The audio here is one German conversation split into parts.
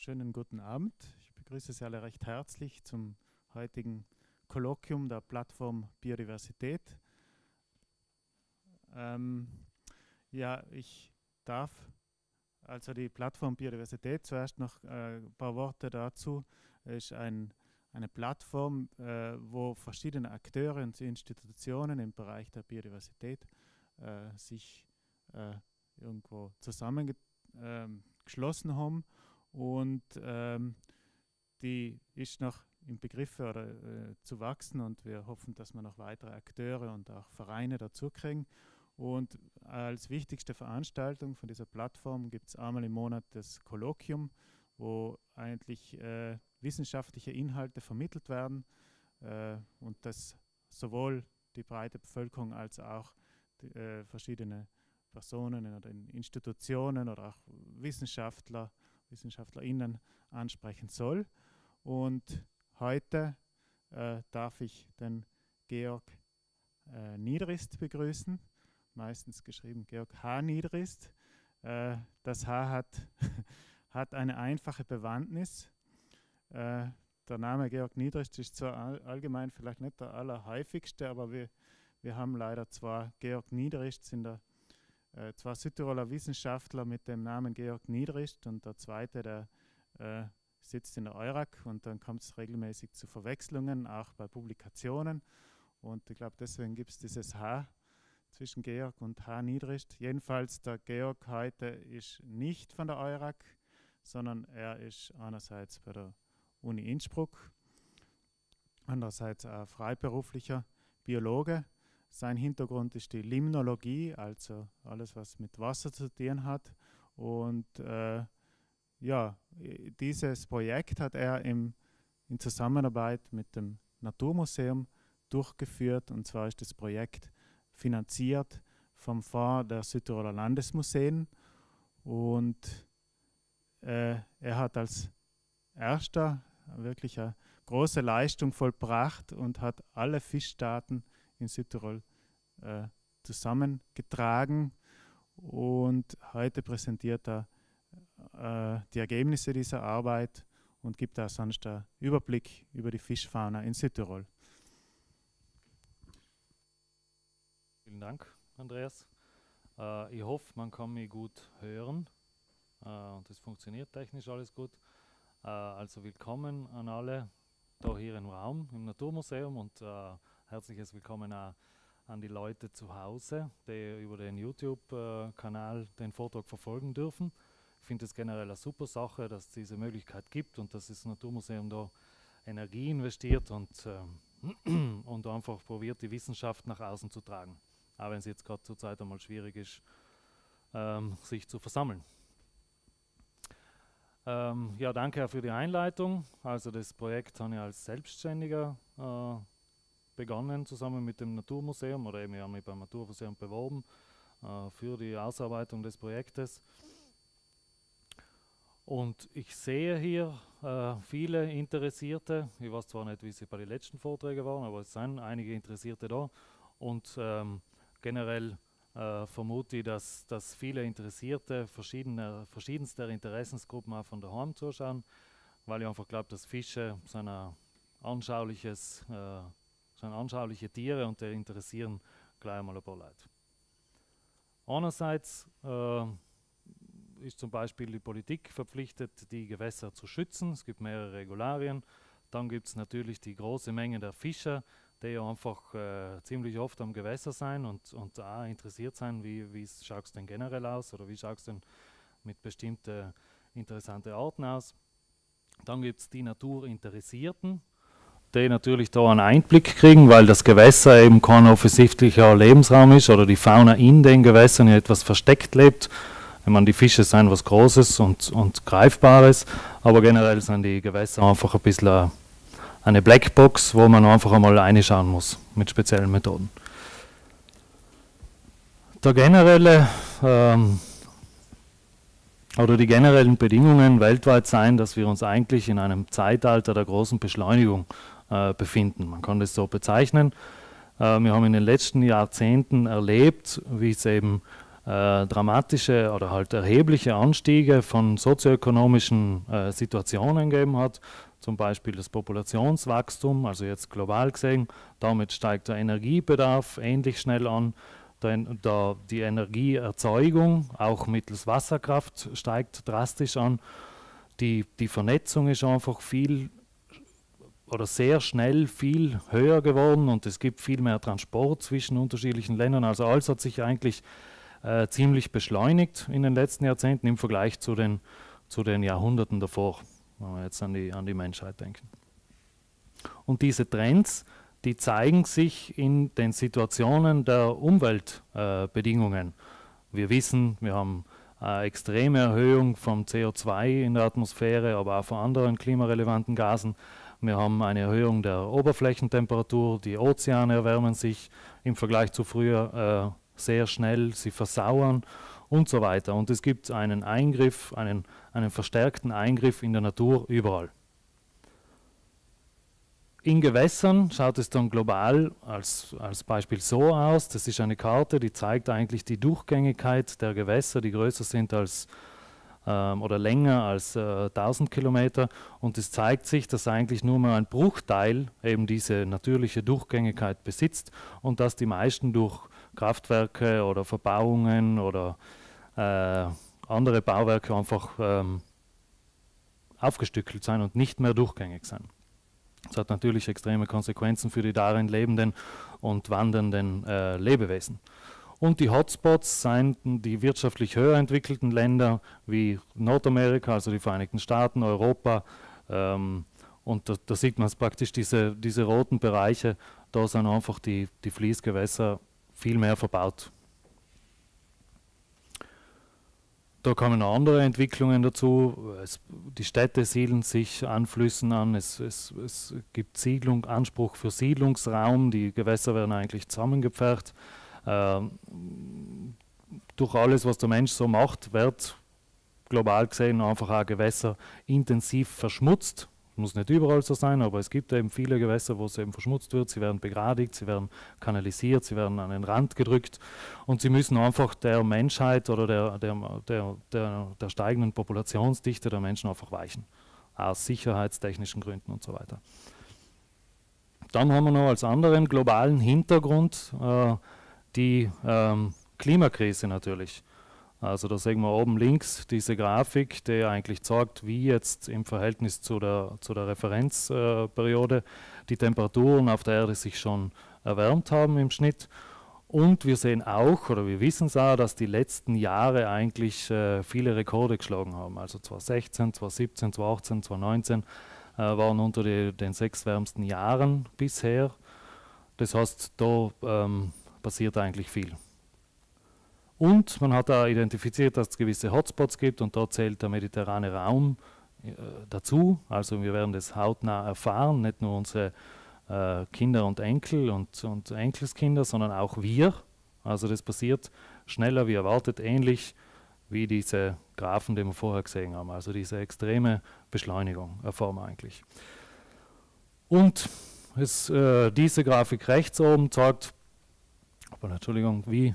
schönen guten Abend. Ich begrüße Sie alle recht herzlich zum heutigen Kolloquium der Plattform Biodiversität. Ähm, ja, ich darf also die Plattform Biodiversität zuerst noch äh, ein paar Worte dazu. Ist ein, eine Plattform, äh, wo verschiedene Akteure und Institutionen im Bereich der Biodiversität äh, sich äh, irgendwo zusammengeschlossen ähm, haben und ähm, die ist noch im Begriff äh, zu wachsen und wir hoffen, dass wir noch weitere Akteure und auch Vereine dazu kriegen. Und als wichtigste Veranstaltung von dieser Plattform gibt es einmal im Monat das Kolloquium, wo eigentlich äh, wissenschaftliche Inhalte vermittelt werden äh, und das sowohl die breite Bevölkerung als auch die, äh, verschiedene Personen oder Institutionen oder auch Wissenschaftler WissenschaftlerInnen ansprechen soll. Und heute äh, darf ich den Georg äh, Niedrist begrüßen, meistens geschrieben Georg H. Niedrist. Äh, das H hat, hat eine einfache Bewandtnis. Äh, der Name Georg Niedrist ist zwar all, allgemein vielleicht nicht der allerhäufigste, aber wir, wir haben leider zwar Georg Niedrist in der äh, zwei Südtiroler Wissenschaftler mit dem Namen Georg Niedrist und der zweite, der äh, sitzt in der EURAC und dann kommt es regelmäßig zu Verwechslungen, auch bei Publikationen. Und ich glaube, deswegen gibt es dieses H zwischen Georg und H Niedrist. Jedenfalls, der Georg heute ist nicht von der EURAC, sondern er ist einerseits bei der Uni Innsbruck, andererseits ein freiberuflicher Biologe sein Hintergrund ist die Limnologie, also alles, was mit Wasser zu tun hat. Und äh, ja, dieses Projekt hat er im, in Zusammenarbeit mit dem Naturmuseum durchgeführt. Und zwar ist das Projekt finanziert vom Fonds der Südtiroler Landesmuseen. Und äh, er hat als erster wirklich eine große Leistung vollbracht und hat alle Fischstaaten in Südtirol äh, zusammengetragen und heute präsentiert er äh, die Ergebnisse dieser Arbeit und gibt da sonst einen Überblick über die Fischfauna in Südtirol. Vielen Dank, Andreas. Äh, ich hoffe, man kann mich gut hören äh, und es funktioniert technisch alles gut. Äh, also willkommen an alle da hier im Raum im Naturmuseum und äh, herzliches Willkommen auch an die Leute zu Hause, die über den YouTube-Kanal den Vortrag verfolgen dürfen. Ich finde es generell eine super Sache, dass es diese Möglichkeit gibt und dass das Naturmuseum da Energie investiert und, äh, und einfach probiert, die Wissenschaft nach außen zu tragen. Auch wenn es jetzt gerade zur Zeit einmal schwierig ist, ähm, sich zu versammeln. Ähm, ja, danke auch für die Einleitung. Also das Projekt habe ich als Selbstständiger äh, begonnen, zusammen mit dem Naturmuseum, oder eben, wir haben mich beim Naturmuseum beworben äh, für die Ausarbeitung des Projektes. Und ich sehe hier äh, viele Interessierte. Ich weiß zwar nicht, wie sie bei den letzten Vorträgen waren, aber es sind einige Interessierte da. Und ähm, generell äh, vermute ich, dass, dass viele Interessierte verschiedene, verschiedenster Interessensgruppen auch von daheim zuschauen, weil ich einfach glaube, dass Fische so ein anschauliches äh, sind anschauliche Tiere und die interessieren gleich mal ein paar Leute. Einerseits äh, ist zum Beispiel die Politik verpflichtet, die Gewässer zu schützen. Es gibt mehrere Regularien. Dann gibt es natürlich die große Menge der Fischer, die ja einfach äh, ziemlich oft am Gewässer sein und, und auch interessiert sein, wie schaut es denn generell aus oder wie schaut es denn mit bestimmten interessanten Arten aus. Dann gibt es die Naturinteressierten, die natürlich da einen Einblick kriegen, weil das Gewässer eben kein offensichtlicher Lebensraum ist oder die Fauna in den Gewässern ja etwas versteckt lebt. Ich meine, die Fische sind was Großes und, und Greifbares, aber generell sind die Gewässer einfach ein bisschen eine Blackbox, wo man einfach einmal reinschauen muss mit speziellen Methoden. Der generelle ähm, oder die generellen Bedingungen weltweit sein, dass wir uns eigentlich in einem Zeitalter der großen Beschleunigung äh, befinden. Man kann das so bezeichnen. Äh, wir haben in den letzten Jahrzehnten erlebt, wie es eben äh, dramatische oder halt erhebliche Anstiege von sozioökonomischen äh, Situationen gegeben hat. Zum Beispiel das Populationswachstum, also jetzt global gesehen. Damit steigt der Energiebedarf ähnlich schnell an. Da die Energieerzeugung, auch mittels Wasserkraft, steigt drastisch an. Die, die Vernetzung ist einfach viel oder sehr schnell viel höher geworden und es gibt viel mehr Transport zwischen unterschiedlichen Ländern. Also alles hat sich eigentlich äh, ziemlich beschleunigt in den letzten Jahrzehnten im Vergleich zu den, zu den Jahrhunderten davor, wenn wir jetzt an die, an die Menschheit denken. Und diese Trends, die zeigen sich in den Situationen der Umweltbedingungen. Äh, wir wissen, wir haben eine extreme Erhöhung vom CO2 in der Atmosphäre, aber auch von anderen klimarelevanten Gasen. Wir haben eine Erhöhung der Oberflächentemperatur, die Ozeane erwärmen sich im Vergleich zu früher äh, sehr schnell, sie versauern und so weiter. Und es gibt einen Eingriff, einen, einen verstärkten Eingriff in der Natur überall. In Gewässern schaut es dann global als, als Beispiel so aus. Das ist eine Karte, die zeigt eigentlich die Durchgängigkeit der Gewässer, die größer sind als oder länger als äh, 1000 Kilometer. Und es zeigt sich, dass eigentlich nur mal ein Bruchteil eben diese natürliche Durchgängigkeit besitzt und dass die meisten durch Kraftwerke oder Verbauungen oder äh, andere Bauwerke einfach ähm, aufgestückelt sein und nicht mehr durchgängig sein. Das hat natürlich extreme Konsequenzen für die darin lebenden und wandernden äh, Lebewesen. Und die Hotspots seien die wirtschaftlich höher entwickelten Länder wie Nordamerika, also die Vereinigten Staaten, Europa. Ähm, und da, da, sieht man es praktisch, diese, diese roten Bereiche, da sind einfach die, die Fließgewässer viel mehr verbaut. Da kommen andere Entwicklungen dazu. Es, die Städte siedeln sich an Flüssen an. Es, es, es gibt Siedlung, Anspruch für Siedlungsraum. Die Gewässer werden eigentlich zusammengepfercht. Ähm, durch alles, was der Mensch so macht, wird global gesehen einfach auch Gewässer intensiv verschmutzt. Muss nicht überall so sein, aber es gibt eben viele Gewässer, wo es eben verschmutzt wird. Sie werden begradigt, sie werden kanalisiert, sie werden an den Rand gedrückt und sie müssen einfach der Menschheit oder der, der, der, der, der steigenden Populationsdichte der Menschen einfach weichen. Aus sicherheitstechnischen Gründen und so weiter. Dann haben wir noch als anderen globalen Hintergrund äh, die ähm, Klimakrise natürlich. Also da sehen wir oben links diese Grafik, die eigentlich zeigt, wie jetzt im Verhältnis zu der, zu der Referenzperiode äh, die Temperaturen auf der Erde sich schon erwärmt haben im Schnitt. Und wir sehen auch, oder wir wissen es auch, dass die letzten Jahre eigentlich äh, viele Rekorde geschlagen haben. Also 2016, 2017, 2018, 2019 äh, waren unter die, den sechs wärmsten Jahren bisher. Das heißt, da ähm, passiert eigentlich viel. Und man hat da identifiziert, dass es gewisse Hotspots gibt und dort zählt der mediterrane Raum äh, dazu. Also wir werden das hautnah erfahren, nicht nur unsere äh, Kinder und Enkel und, und Enkelskinder, sondern auch wir. Also das passiert schneller wie erwartet, ähnlich wie diese Graphen, die wir vorher gesehen haben. Also diese extreme Beschleunigung erfahren wir eigentlich. Und es, äh, diese Grafik rechts oben zeigt aber Entschuldigung, wie,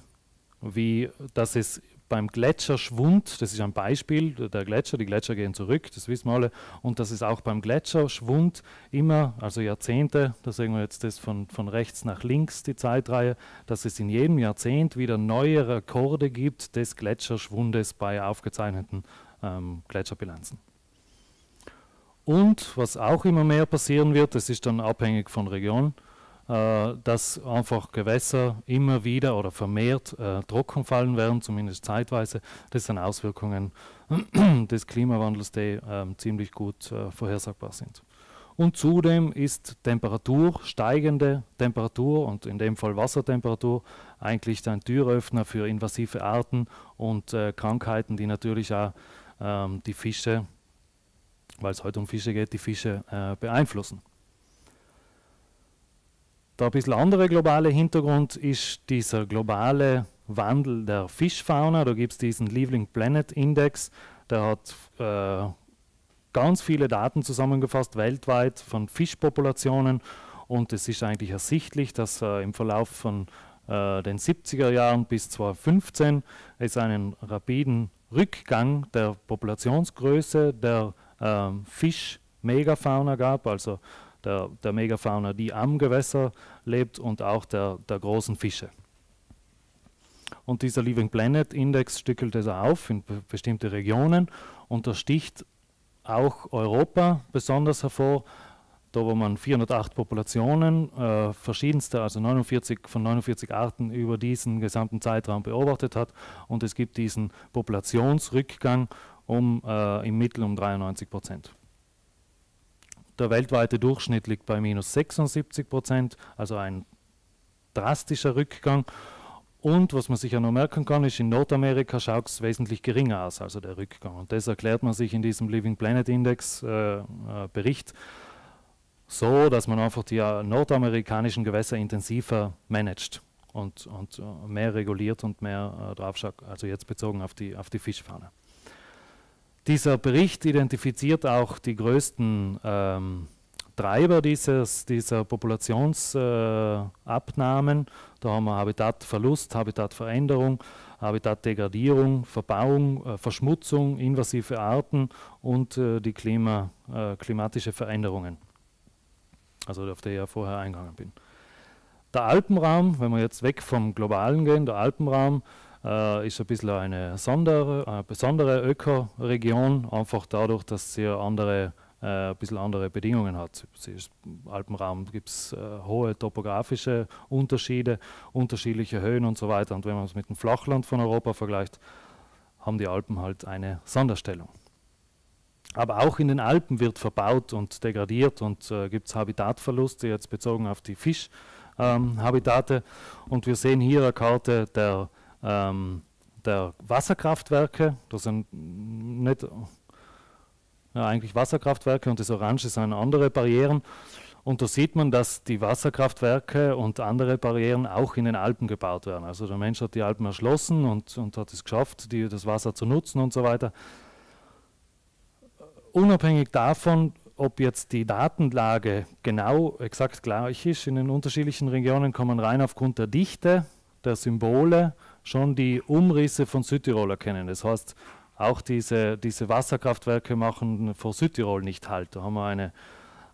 wie das ist beim Gletscherschwund, das ist ein Beispiel, der Gletscher, die Gletscher gehen zurück, das wissen wir alle, und das ist auch beim Gletscherschwund immer, also Jahrzehnte, da sehen wir jetzt das von, von rechts nach links, die Zeitreihe, dass es in jedem Jahrzehnt wieder neue Rekorde gibt des Gletscherschwundes bei aufgezeichneten ähm, Gletscherbilanzen. Und was auch immer mehr passieren wird, das ist dann abhängig von Region, dass einfach Gewässer immer wieder oder vermehrt äh, trocken fallen werden, zumindest zeitweise. Das sind Auswirkungen des Klimawandels, die äh, ziemlich gut äh, vorhersagbar sind. Und zudem ist Temperatur, steigende Temperatur und in dem Fall Wassertemperatur eigentlich ein Türöffner für invasive Arten und äh, Krankheiten, die natürlich auch ähm, die Fische, weil es heute um Fische geht, die Fische äh, beeinflussen. Der ein bisschen andere globale Hintergrund ist dieser globale Wandel der Fischfauna. Da gibt es diesen Leveling Planet Index, der hat äh, ganz viele Daten zusammengefasst weltweit von Fischpopulationen und es ist eigentlich ersichtlich, dass äh, im Verlauf von äh, den 70er Jahren bis 2015 es einen rapiden Rückgang der Populationsgröße der ähm, Fisch-Megafauna gab, also der, der Megafauna, die am Gewässer lebt und auch der, der großen Fische. Und dieser Living Planet Index stückelt es auf in be bestimmte Regionen und da sticht auch Europa besonders hervor, da wo man 408 Populationen äh, verschiedenster, also 49 von 49 Arten über diesen gesamten Zeitraum beobachtet hat und es gibt diesen Populationsrückgang um äh, im Mittel um 93 Prozent. Der weltweite Durchschnitt liegt bei minus 76 Prozent, also ein drastischer Rückgang. Und was man sich ja noch merken kann, ist, in Nordamerika schaut es wesentlich geringer aus, also der Rückgang. Und das erklärt man sich in diesem Living Planet Index äh, äh, Bericht so, dass man einfach die äh, nordamerikanischen Gewässer intensiver managt und, und uh, mehr reguliert und mehr uh, drauf schaut, also jetzt bezogen auf die, auf die Fischfauna. Dieser Bericht identifiziert auch die größten ähm, Treiber dieses, dieser Populationsabnahmen. Äh, da haben wir Habitatverlust, Habitatveränderung, Habitatdegradierung, Verbauung, äh, Verschmutzung, invasive Arten und äh, die Klima, klimatische Veränderungen also auf der ich ja vorher eingegangen bin. Der Alpenraum, wenn wir jetzt weg vom Globalen gehen, der Alpenraum äh, ist ein bisschen eine sondere, eine besondere Ökoregion, einfach dadurch, dass sie andere, äh, ein bisschen andere Bedingungen hat. Im Alpenraum gibt es äh, hohe topografische Unterschiede, unterschiedliche Höhen und so weiter. Und wenn man es mit dem Flachland von Europa vergleicht, haben die Alpen halt eine Sonderstellung. Aber auch in den Alpen wird verbaut und degradiert und äh, gibt es Habitatverluste, jetzt bezogen auf die Fischhabitate. Ähm, und wir sehen hier eine Karte der, ähm, der Wasserkraftwerke. Das sind nicht ja, eigentlich Wasserkraftwerke und das Orange sind andere Barrieren. Und da sieht man, dass die Wasserkraftwerke und andere Barrieren auch in den Alpen gebaut werden. Also der Mensch hat die Alpen erschlossen und, und hat es geschafft, die, das Wasser zu nutzen und so weiter unabhängig davon, ob jetzt die Datenlage genau exakt gleich ist in den unterschiedlichen Regionen, kann man rein aufgrund der Dichte der Symbole schon die Umrisse von Südtirol erkennen. Das heißt, auch diese, diese Wasserkraftwerke machen vor Südtirol nicht halt. Da haben wir eine,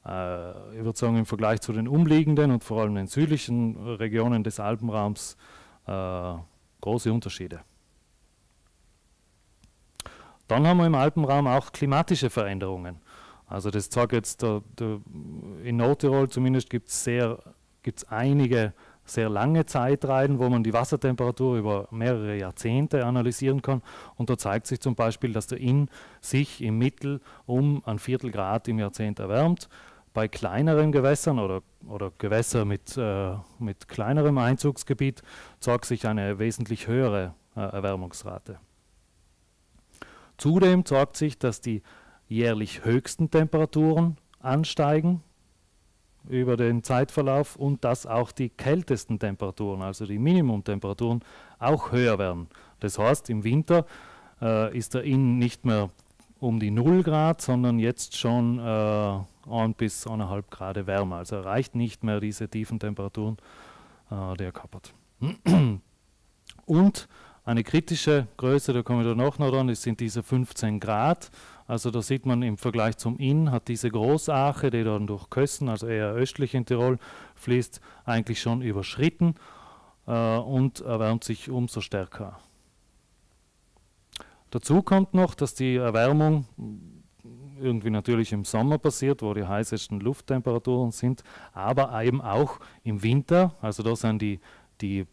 äh, ich würde sagen, im Vergleich zu den umliegenden und vor allem den südlichen Regionen des Alpenraums äh, große Unterschiede. Dann haben wir im Alpenraum auch klimatische Veränderungen. Also das zeigt jetzt, der, der, in Nordtirol zumindest gibt es einige sehr lange Zeitreihen, wo man die Wassertemperatur über mehrere Jahrzehnte analysieren kann. Und da zeigt sich zum Beispiel, dass der Inn sich im Mittel um ein Viertel Grad im Jahrzehnt erwärmt. Bei kleineren Gewässern oder, oder Gewässer mit, äh, mit kleinerem Einzugsgebiet zeigt sich eine wesentlich höhere äh, Erwärmungsrate. Zudem zeigt sich, dass die jährlich höchsten Temperaturen ansteigen über den Zeitverlauf und dass auch die kältesten Temperaturen, also die Minimumtemperaturen, auch höher werden. Das heißt, im Winter äh, ist der Inn nicht mehr um die 0 Grad, sondern jetzt schon äh, 1 bis 1,5 Grad wärmer. Also erreicht nicht mehr diese tiefen Temperaturen, äh, die er gehabt. Und eine kritische Größe, da kommen wir danach noch dran, das sind diese 15 Grad. Also da sieht man im Vergleich zum Inn, hat diese Großache, die dann durch Kössen, also eher östlich in Tirol, fließt, eigentlich schon überschritten äh, und erwärmt sich umso stärker. Dazu kommt noch, dass die Erwärmung irgendwie natürlich im Sommer passiert, wo die heißesten Lufttemperaturen sind, aber eben auch im Winter. Also da sind die, die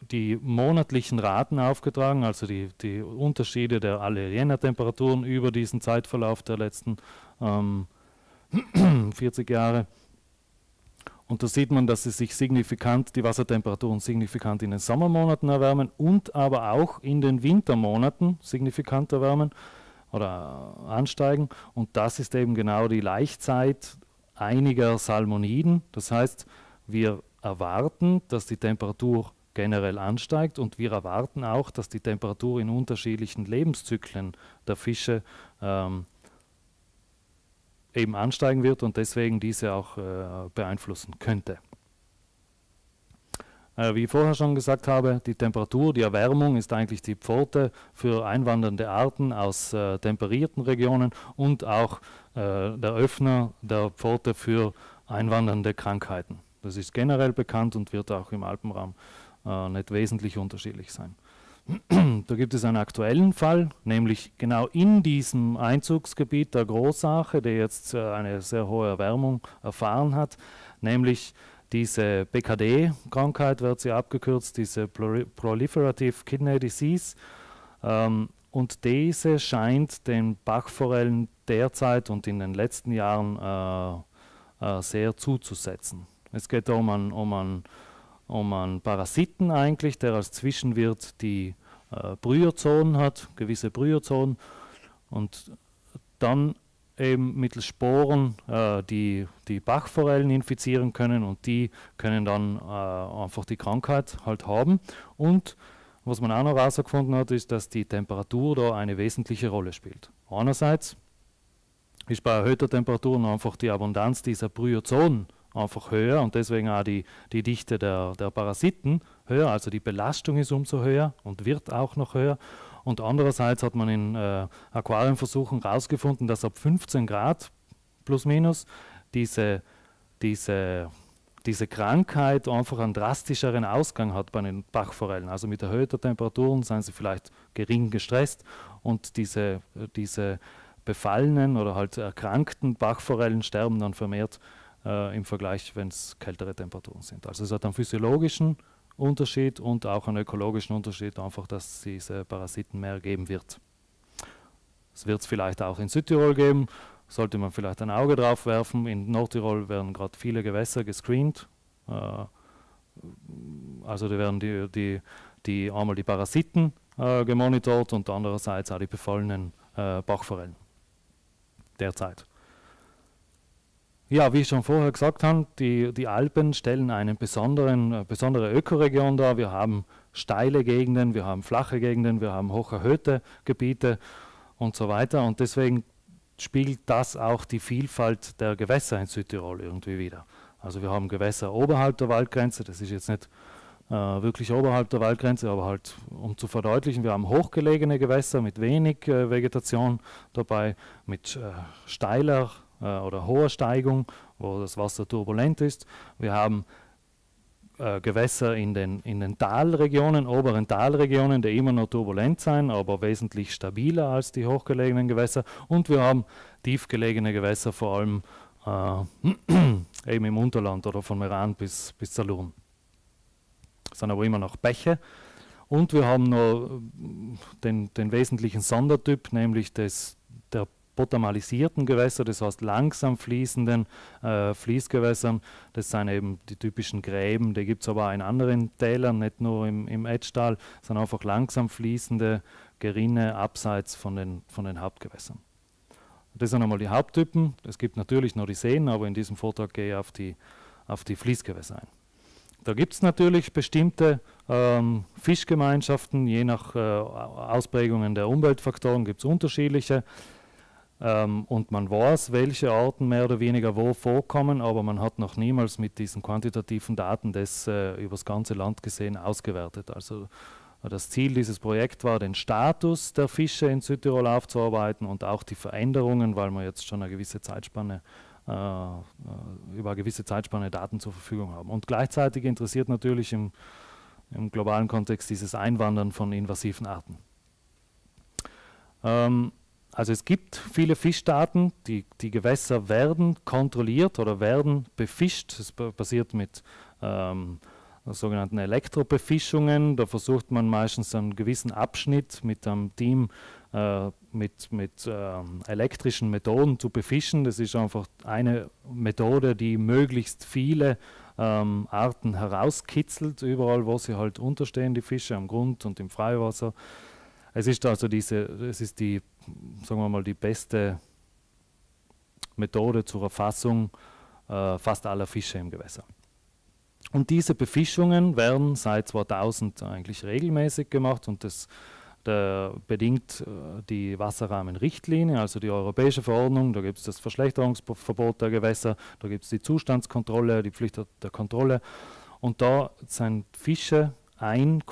die monatlichen Raten aufgetragen, also die, die Unterschiede der Allerjäner-Temperaturen über diesen Zeitverlauf der letzten ähm, 40 Jahre. Und da sieht man, dass sie sich signifikant, die Wassertemperaturen signifikant in den Sommermonaten erwärmen und aber auch in den Wintermonaten signifikant erwärmen oder ansteigen. Und das ist eben genau die Laichzeit einiger Salmoniden. Das heißt, wir erwarten, dass die Temperatur generell ansteigt und wir erwarten auch, dass die Temperatur in unterschiedlichen Lebenszyklen der Fische ähm, eben ansteigen wird und deswegen diese auch äh, beeinflussen könnte. äh, wie ich vorher schon gesagt habe, die Temperatur, die Erwärmung ist eigentlich die Pforte für einwandernde Arten aus äh, temperierten Regionen und auch äh, der Öffner der Pforte für einwandernde Krankheiten. Das ist generell bekannt und wird auch im Alpenraum äh, nicht wesentlich unterschiedlich sein. da gibt es einen aktuellen Fall, nämlich genau in diesem Einzugsgebiet der Großache, der jetzt äh, eine sehr hohe Erwärmung erfahren hat, nämlich diese BKD-Krankheit wird sie abgekürzt, diese Proliferative Kidney Disease. Ähm, und diese scheint den Bachforellen derzeit und in den letzten Jahren äh, äh, sehr zuzusetzen. Es geht um einen, um, einen, um einen Parasiten eigentlich, der als Zwischenwirt die äh, Bryozoen hat, gewisse Bryozoen. Und dann eben mittels Sporen äh, die, die Bachforellen infizieren können und die können dann äh, einfach die Krankheit halt haben. Und was man auch noch herausgefunden hat, ist, dass die Temperatur da eine wesentliche Rolle spielt. Einerseits ist bei erhöhter Temperatur einfach die Abundanz dieser Bryozoen einfach höher und deswegen auch die, die Dichte der, der Parasiten höher, also die Belastung ist umso höher und wird auch noch höher. Und andererseits hat man in äh, Aquarienversuchen herausgefunden, dass ab 15 Grad plus minus diese, diese, diese Krankheit einfach einen drastischeren Ausgang hat bei den Bachforellen. Also mit erhöhter Temperaturen seien sie vielleicht gering gestresst und diese, diese befallenen oder halt erkrankten Bachforellen sterben dann vermehrt äh, im Vergleich, wenn es kältere Temperaturen sind. Also es hat einen physiologischen Unterschied und auch einen ökologischen Unterschied, einfach, dass es diese Parasiten mehr geben wird. Es wird es vielleicht auch in Südtirol geben, sollte man vielleicht ein Auge drauf werfen. In Nordtirol werden gerade viele Gewässer gescreent. Äh, also da werden die, die, die einmal die Parasiten äh, gemonitort und andererseits auch die befallenen äh, Bachforellen derzeit. Ja, wie ich schon vorher gesagt habe, die, die Alpen stellen eine äh, besondere Ökoregion dar. Wir haben steile Gegenden, wir haben flache Gegenden, wir haben hoch erhöhte Gebiete und so weiter. Und deswegen spiegelt das auch die Vielfalt der Gewässer in Südtirol irgendwie wieder. Also wir haben Gewässer oberhalb der Waldgrenze, das ist jetzt nicht äh, wirklich oberhalb der Waldgrenze, aber halt um zu verdeutlichen, wir haben hochgelegene Gewässer mit wenig äh, Vegetation dabei, mit äh, steiler äh, oder hoher Steigung, wo das Wasser turbulent ist. Wir haben äh, Gewässer in den, in den Talregionen, oberen Talregionen, die immer noch turbulent sein, aber wesentlich stabiler als die hochgelegenen Gewässer. Und wir haben tiefgelegene Gewässer, vor allem äh, eben im Unterland oder von Meran bis, bis Salurn. Das sind aber immer noch Bäche. Und wir haben noch den, den wesentlichen Sondertyp, nämlich das, der potamalisierten Gewässer, das heißt langsam fließenden äh, Fließgewässern. Das sind eben die typischen Gräben, die gibt es aber auch in anderen Tälern, nicht nur im, im Edgetal, sondern einfach langsam fließende Gerinne abseits von den, von den Hauptgewässern. Das sind einmal die Haupttypen. Es gibt natürlich noch die Seen, aber in diesem Vortrag gehe ich auf die, auf die Fließgewässer ein. Da gibt es natürlich bestimmte ähm, Fischgemeinschaften, je nach äh, Ausprägungen der Umweltfaktoren gibt es unterschiedliche. Ähm, und man weiß, welche Arten mehr oder weniger wo vorkommen, aber man hat noch niemals mit diesen quantitativen Daten das äh, über das ganze Land gesehen ausgewertet. Also das Ziel dieses Projekts war, den Status der Fische in Südtirol aufzuarbeiten und auch die Veränderungen, weil wir jetzt schon eine gewisse Zeitspanne äh, äh, über eine gewisse Zeitspanne Daten zur Verfügung haben. Und gleichzeitig interessiert natürlich im, im globalen Kontext dieses Einwandern von invasiven Arten. Ähm, also es gibt viele Fischdaten, die, die Gewässer werden kontrolliert oder werden befischt. Das passiert mit ähm, sogenannten Elektrobefischungen. Da versucht man meistens einen gewissen Abschnitt mit einem Team äh, mit, mit äh, elektrischen Methoden zu befischen. Das ist einfach eine Methode, die möglichst viele ähm, Arten herauskitzelt, überall wo sie halt unterstehen, die Fische am Grund und im Freiwasser. Es ist also diese, es ist die sagen wir mal, die beste Methode zur Erfassung äh, fast aller Fische im Gewässer. Und diese Befischungen werden seit 2000 eigentlich regelmäßig gemacht und das bedingt äh, die Wasserrahmenrichtlinie, also die europäische Verordnung, da gibt es das Verschlechterungsverbot der Gewässer, da gibt es die Zustandskontrolle, die Pflicht der Kontrolle Und da sind Fische ein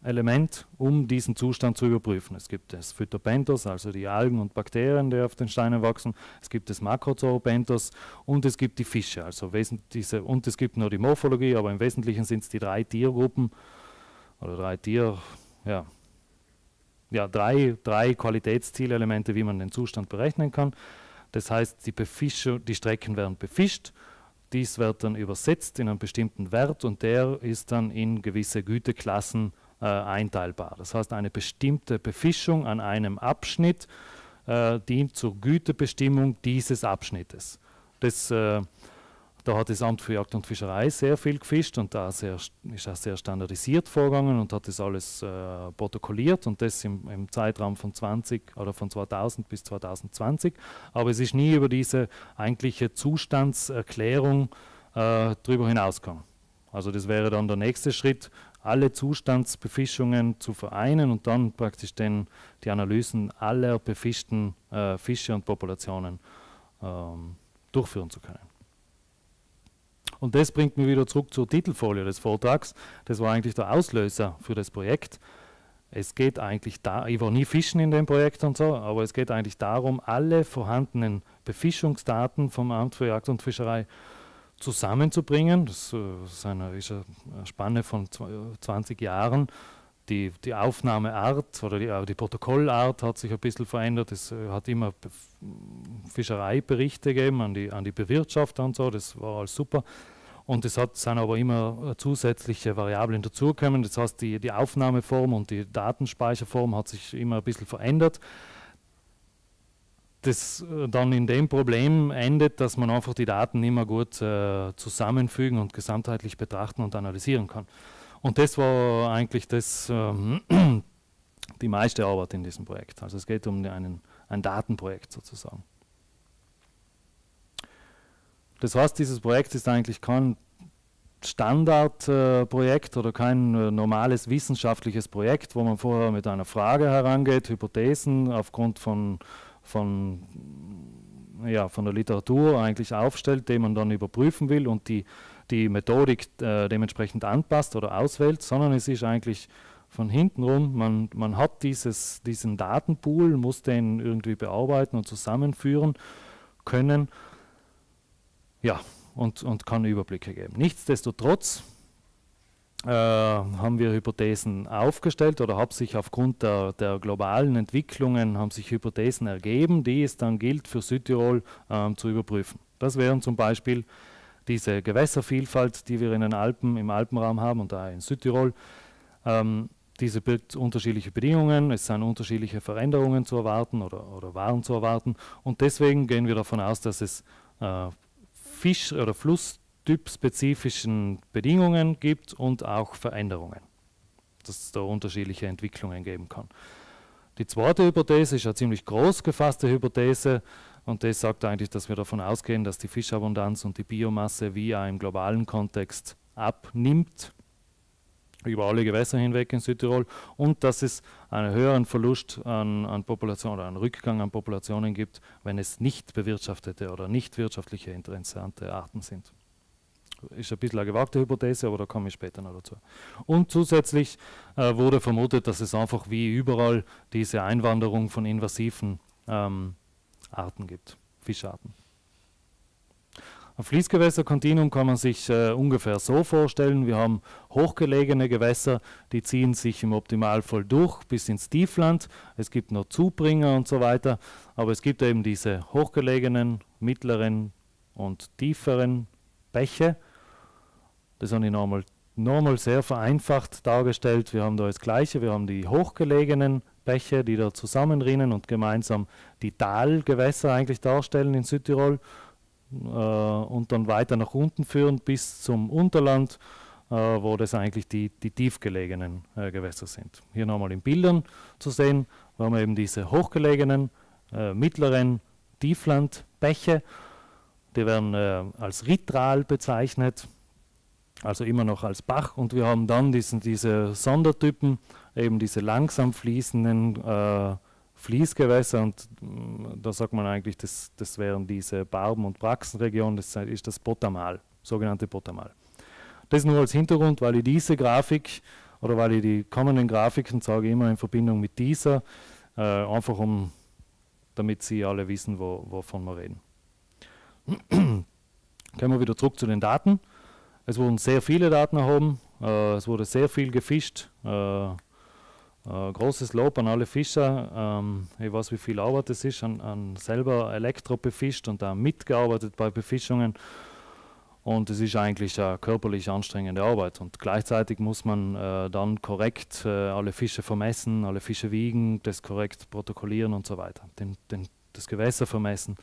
Qualitätselement, um diesen Zustand zu überprüfen. Es gibt das Phytopentos, also die Algen und Bakterien, die auf den Steinen wachsen. Es gibt das Makrozoopentos und es gibt die Fische. Also diese, und es gibt nur die Morphologie, aber im Wesentlichen sind es die drei Tiergruppen oder drei Tier, ja, ja, drei, drei Qualitätszielelemente, wie man den Zustand berechnen kann. Das heißt, die, Befischung, die Strecken werden befischt, dies wird dann übersetzt in einen bestimmten Wert und der ist dann in gewisse Güteklassen äh, einteilbar. Das heißt, eine bestimmte Befischung an einem Abschnitt äh, dient zur Gütebestimmung dieses Abschnittes. Das äh, da hat das Amt für Jagd und Fischerei sehr viel gefischt und da sehr, ist auch sehr standardisiert vorgegangen und hat das alles äh, protokolliert und das im, im, Zeitraum von 20 oder von 2000 bis 2020. Aber es ist nie über diese eigentliche Zustandserklärung äh, darüber hinausgegangen. Also das wäre dann der nächste Schritt, alle Zustandsbefischungen zu vereinen und dann praktisch den, die Analysen aller befischten äh, Fische und Populationen ähm, durchführen zu können. Und das bringt mich wieder zurück zur Titelfolie des Vortrags. Das war eigentlich der Auslöser für das Projekt. Es geht eigentlich da, ich war nie fischen in dem Projekt und so, aber es geht eigentlich darum, alle vorhandenen Befischungsdaten vom Amt für Jagd und Fischerei zusammenzubringen. Das äh, ist eine, ist eine Spanne von 20 Jahren. Die, die Aufnahmeart oder die, die, Protokollart hat sich ein bisschen verändert. Es äh, hat immer Fischereiberichte gegeben an die, an die Bewirtschafter und so, das war alles super. Und es hat, sind aber immer zusätzliche Variablen dazugekommen. Das heißt, die, die Aufnahmeform und die Datenspeicherform hat sich immer ein bisschen verändert. Das äh, dann in dem Problem endet, dass man einfach die Daten immer gut äh, zusammenfügen und gesamtheitlich betrachten und analysieren kann. Und das war eigentlich das, ähm, die meiste Arbeit in diesem Projekt. Also es geht um einen ein Datenprojekt sozusagen. Das heißt, dieses Projekt ist eigentlich kein Standardprojekt äh, oder kein äh, normales wissenschaftliches Projekt, wo man vorher mit einer Frage herangeht, Hypothesen aufgrund von, von, ja, von der Literatur eigentlich aufstellt, die man dann überprüfen will und die, die Methodik äh, dementsprechend anpasst oder auswählt, sondern es ist eigentlich von hinten rum. Man, man hat dieses, diesen Datenpool, muss den irgendwie bearbeiten und zusammenführen können. Ja, und, und kann Überblicke geben. Nichtsdestotrotz haben wir Hypothesen aufgestellt oder haben sich aufgrund der, der, globalen Entwicklungen haben sich Hypothesen ergeben, die es dann gilt für Südtirol ähm, zu überprüfen. Das wären zum Beispiel diese Gewässervielfalt, die wir in den Alpen, im Alpenraum haben und da in Südtirol. Ähm, diese birgt unterschiedliche Bedingungen, es sind unterschiedliche Veränderungen zu erwarten oder, oder waren zu erwarten und deswegen gehen wir davon aus, dass es äh, Fisch- oder Flusstyp-spezifischen Bedingungen gibt und auch Veränderungen, dass es da unterschiedliche Entwicklungen geben kann. Die zweite Hypothese ist eine ziemlich groß gefasste Hypothese und das sagt eigentlich, dass wir davon ausgehen, dass die Fischabundanz und die Biomasse wie auch im globalen Kontext abnimmt über alle Gewässer hinweg in Südtirol und dass es einen höheren Verlust an, an Population oder einen Rückgang an Populationen gibt, wenn es nicht bewirtschaftete oder nicht wirtschaftliche interessante Arten sind. Ist ein bisschen eine gewagte Hypothese, aber da komme ich später noch dazu. Und zusätzlich äh, wurde vermutet, dass es einfach wie überall diese Einwanderung von invasiven ähm, Arten gibt, Fischarten. Ein Fließgewässerkontinuum kann man sich äh, ungefähr so vorstellen. Wir haben hochgelegene Gewässer, die ziehen sich im Optimalfall durch bis ins Tiefland. Es gibt noch Zubringer und so weiter, aber es gibt eben diese hochgelegenen, mittleren und tieferen Bäche. Das habe ich nochmal, nochmal sehr vereinfacht dargestellt. Wir haben da das Gleiche, wir haben die hochgelegenen Bäche, die da zusammenrinnen und gemeinsam die Talgewässer eigentlich darstellen in Südtirol äh, und dann weiter nach unten führen bis zum Unterland, äh, wo das eigentlich die, die tiefgelegenen äh, Gewässer sind. Hier nochmal in Bildern zu sehen, wir haben eben diese hochgelegenen, mittleren Tieflandbäche, die werden als Ritral bezeichnet, also immer noch als Bach und wir haben dann diesen, diese Sondertypen, eben diese langsam fließenden äh, Fließgewässer und mm, da sagt man eigentlich, das, das wären diese Barben- und Praxenregionen, das ist das Potamal, sogenannte Potamal. Das nur als Hintergrund, weil ich diese Grafik oder weil ich die kommenden Grafiken sage immer in Verbindung mit dieser, äh, einfach um, damit Sie alle wissen, wo, wovon wir reden. Kommen wir wieder zurück zu den Daten. Es wurden sehr viele Daten erhoben, äh, es wurde sehr viel gefischt. Äh, äh, großes Lob an alle Fischer. Ähm, ich weiß, wie viel Arbeit es ist, an, an selber Elektro befischt und da mitgearbeitet bei Befischungen. Und es ist eigentlich eine körperlich anstrengende Arbeit. Und gleichzeitig muss man äh, dann korrekt äh, alle Fische vermessen, alle Fische wiegen, das korrekt protokollieren und so weiter. Den, den, das Gewässer vermessen,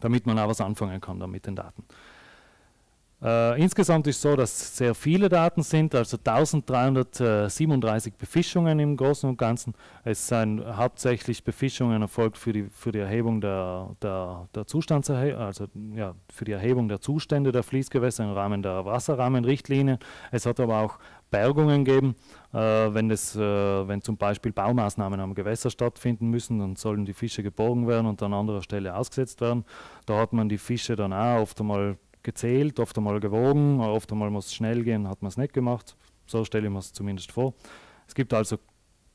damit man auch was anfangen kann mit den Daten. Äh, insgesamt ist es so, dass sehr viele Daten sind, also 1337 Befischungen im Großen und Ganzen. Es sind hauptsächlich Befischungen erfolgt für die, für die Erhebung der, der, der Zustandserhebung, also ja, für die Erhebung der Zustände der Fließgewässer im Rahmen der Wasserrahmenrichtlinie. Es hat aber auch Bergungen gegeben, äh, wenn, das, äh, wenn zum Beispiel Baumaßnahmen am Gewässer stattfinden müssen, dann sollen die Fische geborgen werden und an anderer Stelle ausgesetzt werden. Da hat man die Fische dann auch oft einmal gezählt, oft einmal gewogen, oft einmal muss es schnell gehen, hat man es nicht gemacht. So stelle ich mir es zumindest vor. Es gibt also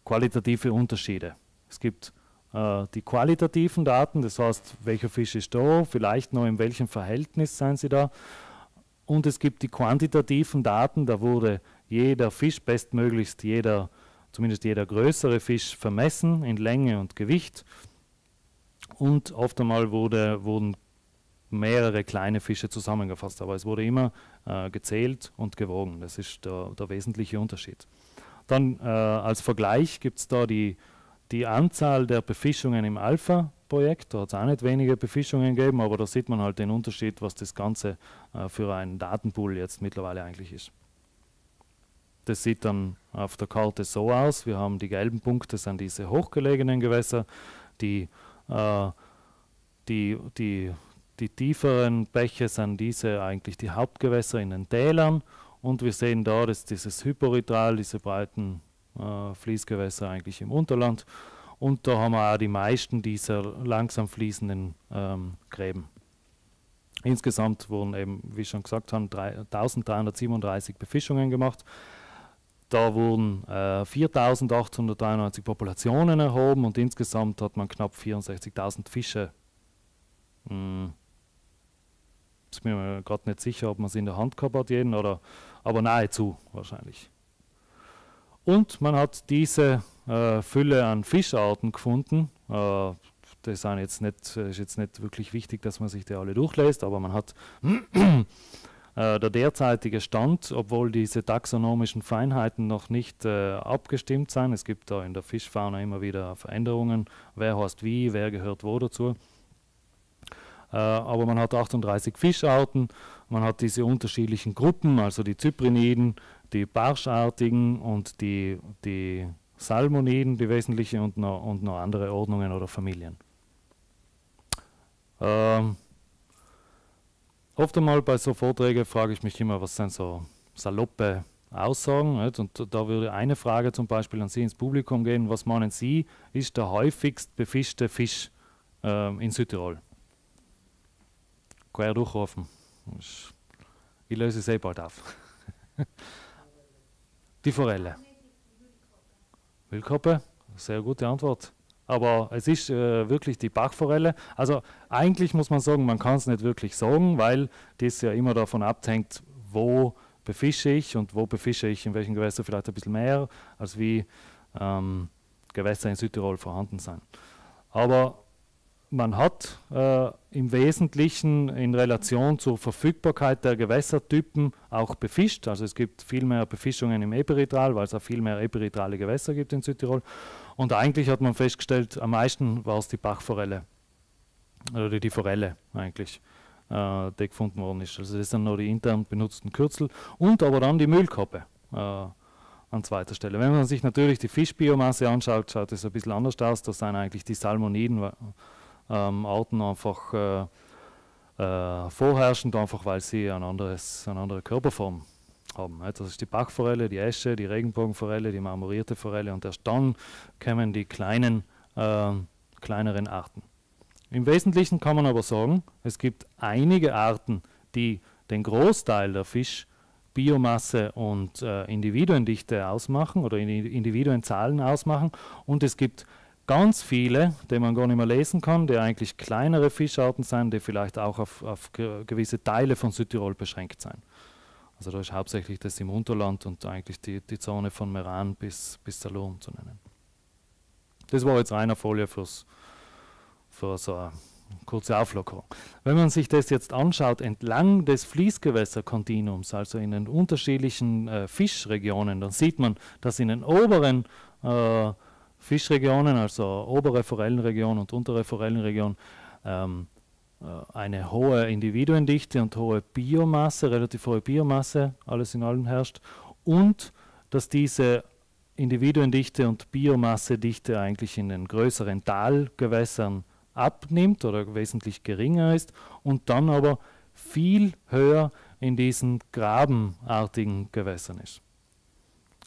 qualitative Unterschiede. Es gibt äh, die qualitativen Daten, das heißt, welcher Fisch ist da, vielleicht noch in welchem Verhältnis seien sie da. Und es gibt die quantitativen Daten, da wurde jeder Fisch, bestmöglichst jeder, zumindest jeder größere Fisch vermessen in Länge und Gewicht. Und oft einmal wurde, wurden mehrere kleine Fische zusammengefasst, aber es wurde immer äh, gezählt und gewogen. Das ist der, der wesentliche Unterschied. Dann äh, als Vergleich gibt es da die, die Anzahl der Befischungen im Alpha-Projekt. Da hat es auch nicht wenige Befischungen gegeben, aber da sieht man halt den Unterschied, was das Ganze äh, für einen Datenpool jetzt mittlerweile eigentlich ist. Das sieht dann auf der Karte so aus. Wir haben die gelben Punkte, das sind diese hochgelegenen Gewässer, die, äh, die, die die tieferen Bäche sind diese eigentlich die Hauptgewässer in den Tälern. Und wir sehen da, dass dieses Hyporitral, diese breiten äh, Fließgewässer eigentlich im Unterland. Und da haben wir auch die meisten dieser langsam fließenden ähm, Gräben. Insgesamt wurden eben, wie schon gesagt haben, 1337 Befischungen gemacht. Da wurden äh, 4893 Populationen erhoben und insgesamt hat man knapp 64.000 Fische mh, ich bin mir gerade nicht sicher, ob man es in der Hand gehabt hat, jeden, oder, aber nahezu wahrscheinlich. Und man hat diese äh, Fülle an Fischarten gefunden. Äh, das sind jetzt nicht, ist jetzt nicht wirklich wichtig, dass man sich die alle durchlässt, aber man hat äh, der derzeitige Stand, obwohl diese taxonomischen Feinheiten noch nicht äh, abgestimmt sind. Es gibt da in der Fischfauna immer wieder Veränderungen. Wer heißt wie, wer gehört wo dazu. Äh, aber man hat 38 Fischarten, man hat diese unterschiedlichen Gruppen, also die Zypriniden, die Barschartigen und die, die Salmoniden, die wesentliche, und noch, und noch andere Ordnungen oder Familien. Ähm, oft einmal bei so Vorträgen frage ich mich immer, was sind so saloppe Aussagen. Nicht? Und da würde eine Frage zum Beispiel an Sie ins Publikum gehen. Was meinen Sie, ist der häufigst befischte Fisch ähm, in Südtirol? Quer durchrufen. Ich löse es eh bald auf. Die Forelle. Wildkoppe, sehr gute Antwort. Aber es ist äh, wirklich die Bachforelle. Also eigentlich muss man sagen, man kann es nicht wirklich sagen, weil das ja immer davon abhängt, wo befische ich und wo befische ich in welchen Gewässern vielleicht ein bisschen mehr, als wie ähm, Gewässer in Südtirol vorhanden sind. Aber man hat äh, im Wesentlichen in Relation zur Verfügbarkeit der Gewässertypen auch befischt. Also es gibt viel mehr Befischungen im Eperitral, weil es auch viel mehr eperitrale Gewässer gibt in Südtirol. Und eigentlich hat man festgestellt, am meisten war es die Bachforelle oder die Forelle eigentlich, äh, die gefunden worden ist. Also das sind nur die intern benutzten Kürzel und aber dann die Müllkoppe. Äh, an zweiter Stelle. Wenn man sich natürlich die Fischbiomasse anschaut, schaut es ein bisschen anders aus. Das sind eigentlich die Salmoniden, ähm, Arten einfach äh, äh, vorherrschend, einfach weil sie ein anderes, eine andere Körperform haben. Das ist die Bachforelle, die Esche, die Regenbogenforelle, die marmorierte Forelle und erst dann kommen die kleinen, äh, kleineren Arten. Im Wesentlichen kann man aber sagen, es gibt einige Arten, die den Großteil der Fisch Biomasse und äh, Individuendichte ausmachen oder Individuenzahlen ausmachen. Und es gibt ganz viele, die man gar nicht mehr lesen kann, die eigentlich kleinere Fischarten sind, die vielleicht auch auf, auf gewisse Teile von Südtirol beschränkt sind. Also da ist hauptsächlich das im Unterland und eigentlich die, die Zone von Meran bis, bis Salurn zu nennen. Das war jetzt eine Folie fürs, für so eine kurze Auflockerung. Wenn man sich das jetzt anschaut, entlang des Fließgewässerkontinuums, also in den unterschiedlichen äh, Fischregionen, dann sieht man, dass in den oberen äh, Fischregionen, also obere Forellenregion und untere Forellenregion, ähm, äh, eine hohe Individuendichte und hohe Biomasse, relativ hohe Biomasse, alles in allem herrscht, und dass diese Individuendichte und Biomassedichte eigentlich in den größeren Talgewässern abnimmt oder wesentlich geringer ist und dann aber viel höher in diesen grabenartigen Gewässern ist.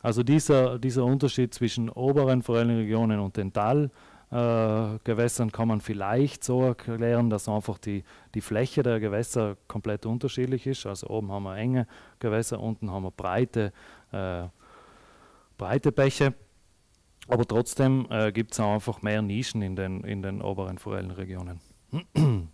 Also dieser, dieser Unterschied zwischen oberen Forellenregionen und den Talgewässern äh, kann man vielleicht so erklären, dass einfach die, die Fläche der Gewässer komplett unterschiedlich ist. Also oben haben wir enge Gewässer, unten haben wir breite, äh, breite Bäche. Aber trotzdem äh, gibt es einfach mehr Nischen in den, in den oberen Forellenregionen.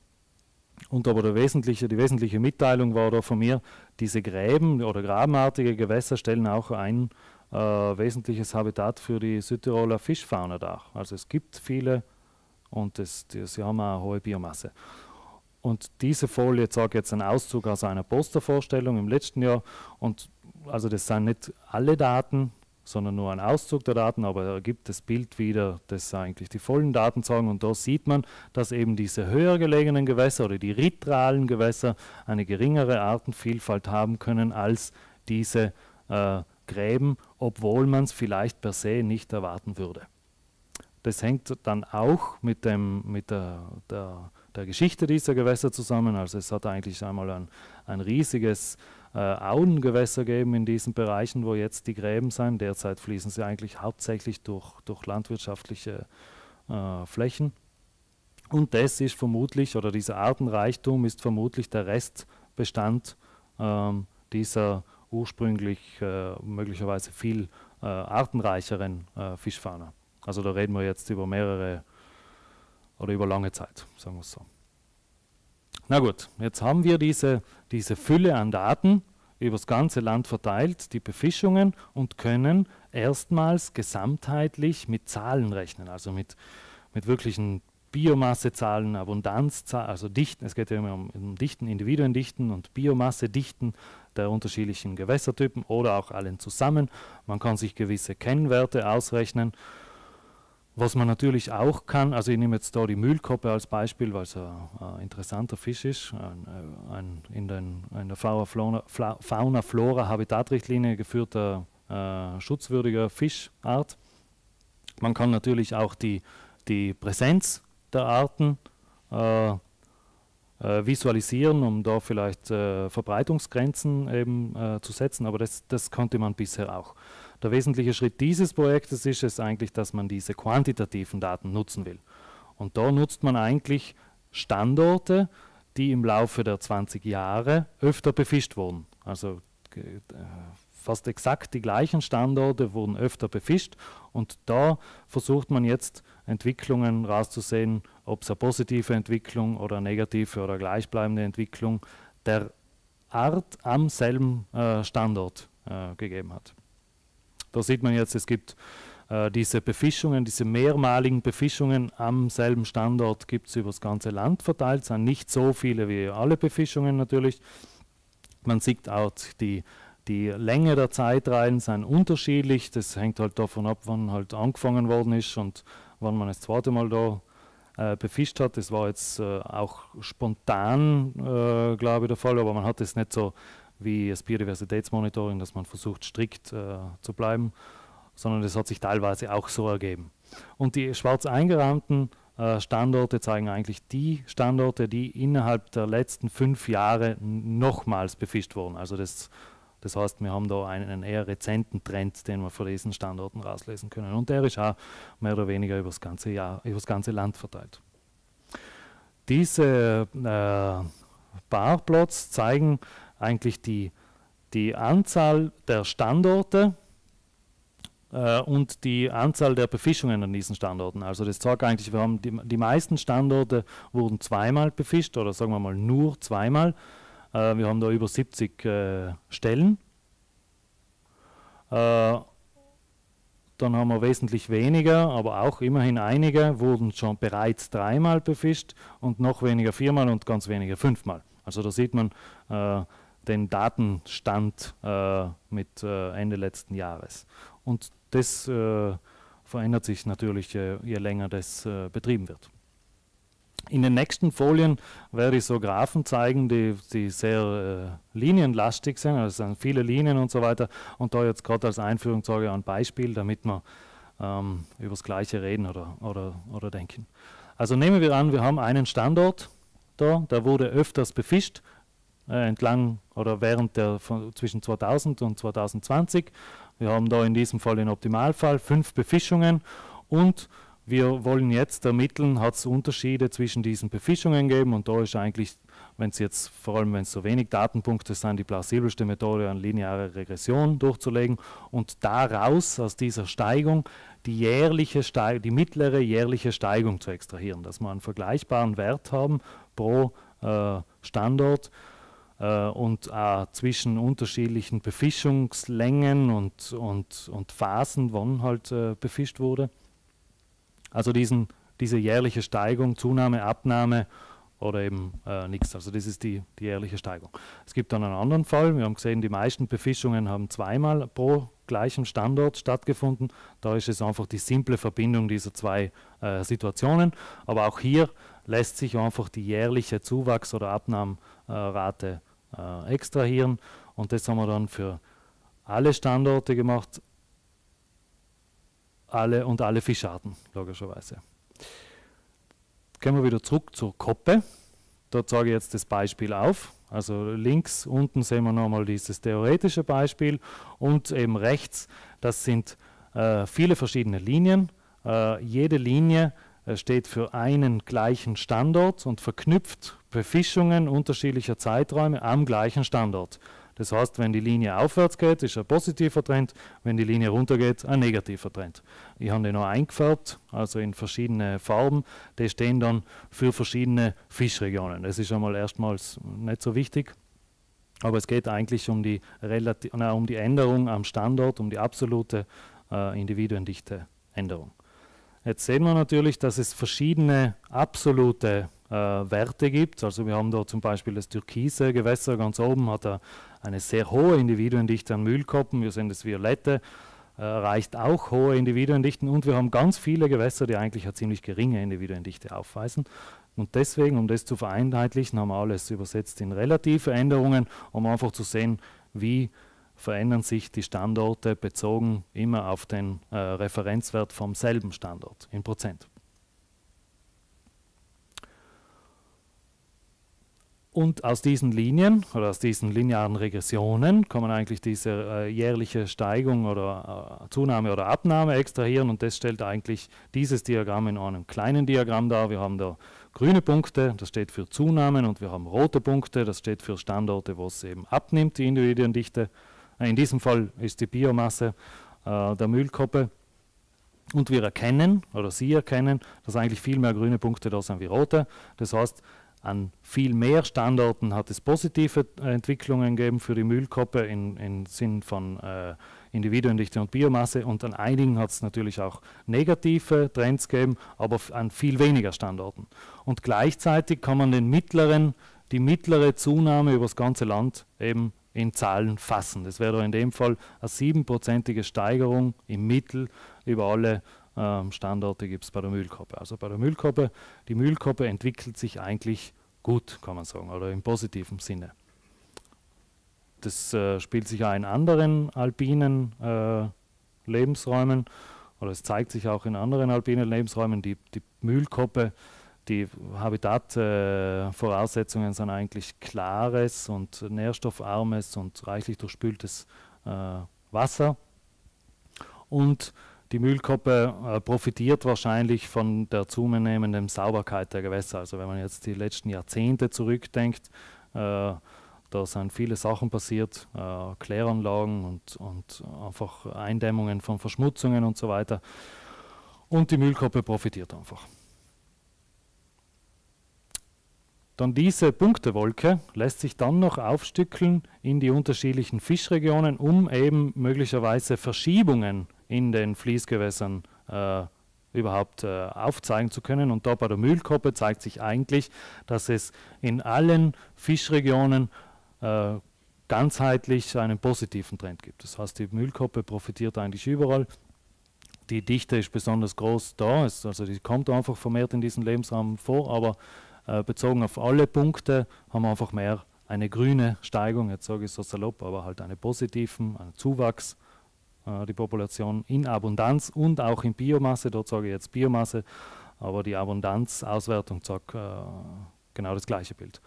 Und aber wesentliche, die wesentliche Mitteilung war da von mir, diese Gräben oder grabenartige Gewässer stellen auch ein wesentliches Habitat für die Südtiroler Fischfauna dar. Also es gibt viele und das, die, sie haben auch eine hohe Biomasse. Und diese Folie zeigt jetzt einen Auszug aus einer Postervorstellung im letzten Jahr. Und also das sind nicht alle Daten, sondern nur ein Auszug der Daten, aber er gibt das Bild wieder, das eigentlich die vollen Daten sagen. Und da sieht man, dass eben diese höher gelegenen Gewässer oder die ritralen Gewässer eine geringere Artenvielfalt haben können als diese äh, Gräben, obwohl man es vielleicht per se nicht erwarten würde. Das hängt dann auch mit, dem, mit der, der, der Geschichte dieser Gewässer zusammen. Also es hat eigentlich einmal ein, ein riesiges äh, Auengewässer gegeben in diesen Bereichen, wo jetzt die Gräben sind. Derzeit fließen sie eigentlich hauptsächlich durch, durch landwirtschaftliche äh, Flächen. Und das ist vermutlich, oder dieser Artenreichtum ist vermutlich der Restbestand ähm, dieser ursprünglich äh, möglicherweise viel äh, artenreicheren äh, Fischfauna. Also da reden wir jetzt über mehrere oder über lange Zeit, sagen wir es so. Na gut, jetzt haben wir diese, diese Fülle an Daten über das ganze Land verteilt, die Befischungen und können erstmals gesamtheitlich mit Zahlen rechnen, also mit, mit wirklichen Biomassezahlen, Abundanzzahlen, also Dichten, es geht ja immer um, um Dichten, Individuendichten und Biomassedichten der unterschiedlichen Gewässertypen oder auch allen zusammen. Man kann sich gewisse Kennwerte ausrechnen. Was man natürlich auch kann, also ich nehme jetzt da die Mühlkoppe als Beispiel, weil es ein, ein, interessanter Fisch ist, ein, ein in, den, in der Fauna-Flora-Habitatrichtlinie geführter äh, schutzwürdiger Fischart. Man kann natürlich auch die, die Präsenz der Arten äh, visualisieren, um da vielleicht äh, Verbreitungsgrenzen eben äh, zu setzen, aber das, das konnte man bisher auch. Der wesentliche Schritt dieses Projektes ist es eigentlich, dass man diese quantitativen Daten nutzen will. Und da nutzt man eigentlich Standorte, die im Laufe der 20 Jahre öfter befischt wurden. Also äh, fast exakt die gleichen Standorte wurden öfter befischt und da versucht man jetzt Entwicklungen rauszusehen, ob es eine positive Entwicklung oder eine negative oder gleichbleibende Entwicklung der Art am selben äh, Standort äh, gegeben hat. Da sieht man jetzt, es gibt äh, diese Befischungen, diese mehrmaligen Befischungen am selben Standort gibt es über das ganze Land verteilt, sind nicht so viele wie alle Befischungen natürlich. Man sieht auch die, die Länge der Zeitreihen sind unterschiedlich, das hängt halt davon ab, wann halt angefangen worden ist und wann man das zweite Mal da äh, befischt hat. Das war jetzt äh, auch spontan, äh, glaube ich, der Fall, aber man hat es nicht so wie das Biodiversitätsmonitoring, dass man versucht, strikt äh, zu bleiben, sondern das hat sich teilweise auch so ergeben. Und die schwarz eingerahmten äh, Standorte zeigen eigentlich die Standorte, die innerhalb der letzten fünf Jahre nochmals befischt wurden. Also das das heißt, wir haben da einen eher rezenten Trend, den wir von diesen Standorten rauslesen können. Und der ist auch mehr oder weniger über das ganze Jahr, über das ganze Land verteilt. Diese äh, Barplots zeigen eigentlich die, die Anzahl der Standorte äh, und die Anzahl der Befischungen an diesen Standorten. Also das zeigt eigentlich, wir haben die, die meisten Standorte wurden zweimal befischt oder sagen wir mal nur zweimal. Äh, wir haben da über 70 äh, Stellen. Äh, dann haben wir wesentlich weniger, aber auch immerhin einige wurden schon bereits dreimal befischt und noch weniger viermal und ganz wenige fünfmal. Also da sieht man äh, den Datenstand äh, mit äh, Ende letzten Jahres. Und das äh, verändert sich natürlich, äh, je länger das betrieben wird. In den nächsten Folien werde ich so Graphen zeigen, die, die sehr äh, linienlastig sind, also sind viele Linien und so weiter. Und da jetzt gerade als Einführung sage ich ein Beispiel, damit wir ähm, über das Gleiche reden oder, oder, oder denken. Also nehmen wir an, wir haben einen Standort da, der wurde öfters befischt, äh, entlang oder während der von, zwischen 2000 und 2020. Wir haben da in diesem Fall im Optimalfall fünf Befischungen und wir wollen jetzt ermitteln, hat es Unterschiede zwischen diesen Befischungen gegeben und da ist eigentlich, wenn es jetzt, vor allem wenn es so wenig Datenpunkte sind, die plausibelste Methode, eine lineare Regression durchzulegen und daraus, aus dieser Steigung, die, jährliche Steig die mittlere jährliche Steigung zu extrahieren, dass wir einen vergleichbaren Wert haben pro äh, Standort äh, und äh, zwischen unterschiedlichen Befischungslängen und, und, und Phasen, wann halt äh, befischt wurde. Also diesen, diese jährliche Steigung, Zunahme, Abnahme oder eben äh, nichts. Also das ist die, die jährliche Steigung. Es gibt dann einen anderen Fall. Wir haben gesehen, die meisten Befischungen haben zweimal pro gleichem Standort stattgefunden. Da ist es einfach die simple Verbindung dieser zwei äh, Situationen. Aber auch hier lässt sich einfach die jährliche Zuwachs- oder Abnahmerate äh, extrahieren. Und das haben wir dann für alle Standorte gemacht, alle und alle Fischarten, logischerweise. Kommen wir wieder zurück zur Koppe. Dort zeige ich jetzt das Beispiel auf. Also links unten sehen wir nochmal dieses theoretische Beispiel und eben rechts, das sind äh, viele verschiedene Linien. Äh, jede Linie äh, steht für einen gleichen Standort und verknüpft Befischungen unterschiedlicher Zeiträume am gleichen Standort. Das heißt, wenn die Linie aufwärts geht, ist ein positiver Trend, wenn die Linie runter geht, ein negativer Trend. Ich habe den noch eingefärbt, also in verschiedene Farben. Die stehen dann für verschiedene Fischregionen. Das ist einmal erstmals nicht so wichtig. Aber es geht eigentlich um die, Relati na, um die Änderung am Standort, um die absolute äh, Individuendichte Änderung. Jetzt sehen wir natürlich, dass es verschiedene absolute äh, Werte gibt. Also wir haben da zum Beispiel das türkise Gewässer ganz oben, hat er eine sehr hohe Individuendichte an Mühlkoppen. Wir sehen das Violette, äh, erreicht auch hohe Individuendichten und wir haben ganz viele Gewässer, die eigentlich eine ziemlich geringe Individuendichte aufweisen. Und deswegen, um das zu vereinheitlichen, haben wir alles übersetzt in relative Änderungen, um einfach zu sehen, wie verändern sich die Standorte bezogen immer auf den äh, Referenzwert vom selben Standort in Prozent. Und aus diesen Linien oder aus diesen linearen Regressionen kann man eigentlich diese äh, jährliche Steigung oder äh, Zunahme oder Abnahme extrahieren und das stellt eigentlich dieses Diagramm in einem kleinen Diagramm dar. Wir haben da grüne Punkte, das steht für Zunahmen und wir haben rote Punkte, das steht für Standorte, wo es eben abnimmt, die Individuendichte. In diesem Fall ist die Biomasse äh, der Müllkoppe. Und wir erkennen, oder Sie erkennen, dass eigentlich viel mehr grüne Punkte da sind wie rote. Das heißt, an viel mehr Standorten hat es positive äh, Entwicklungen gegeben für die Müllkoppe im in Sinn von äh, Individuendichte und Biomasse und an einigen hat es natürlich auch negative Trends gegeben, aber an viel weniger Standorten. Und gleichzeitig kann man den mittleren, die mittlere Zunahme über das ganze Land eben in Zahlen fassen. Das wäre in dem Fall eine siebenprozentige Steigerung im Mittel über alle ähm, Standorte gibt es bei der Müllkoppe. Also bei der Müllkoppe, die Müllkoppe entwickelt sich eigentlich gut, kann man sagen, oder im positiven Sinne. Das äh, spielt sich auch in anderen alpinen äh, Lebensräumen oder es zeigt sich auch in anderen alpinen Lebensräumen. Die, die Mühlkoppe, die Habitatvoraussetzungen äh, sind eigentlich klares und nährstoffarmes und reichlich durchspültes äh, Wasser. Und die Müllkoppe äh, profitiert wahrscheinlich von der zunehmenden Sauberkeit der Gewässer. Also wenn man jetzt die letzten Jahrzehnte zurückdenkt, äh, Da sind viele Sachen passiert, äh, Kläranlagen und, und einfach Eindämmungen von Verschmutzungen und so weiter. Und die Müllkoppe profitiert einfach. Dann diese Punktewolke lässt sich dann noch aufstückeln in die unterschiedlichen Fischregionen, um eben möglicherweise Verschiebungen in den Fließgewässern äh, überhaupt äh, aufzeigen zu können. Und da bei der Mühlkoppe zeigt sich eigentlich, dass es in allen Fischregionen äh, ganzheitlich einen positiven Trend gibt. Das heißt, die Mühlkoppe profitiert eigentlich überall. Die Dichte ist besonders groß da, also die kommt einfach vermehrt in diesem Lebensraum vor, aber äh, bezogen auf alle Punkte haben wir einfach mehr eine grüne Steigung, jetzt sage ich so salopp, aber halt einen positiven, einen Zuwachs, die Population in Abundanz und auch in Biomasse, dort sage ich jetzt Biomasse, aber die Abundanzauswertung zeigt äh, genau das gleiche Bild.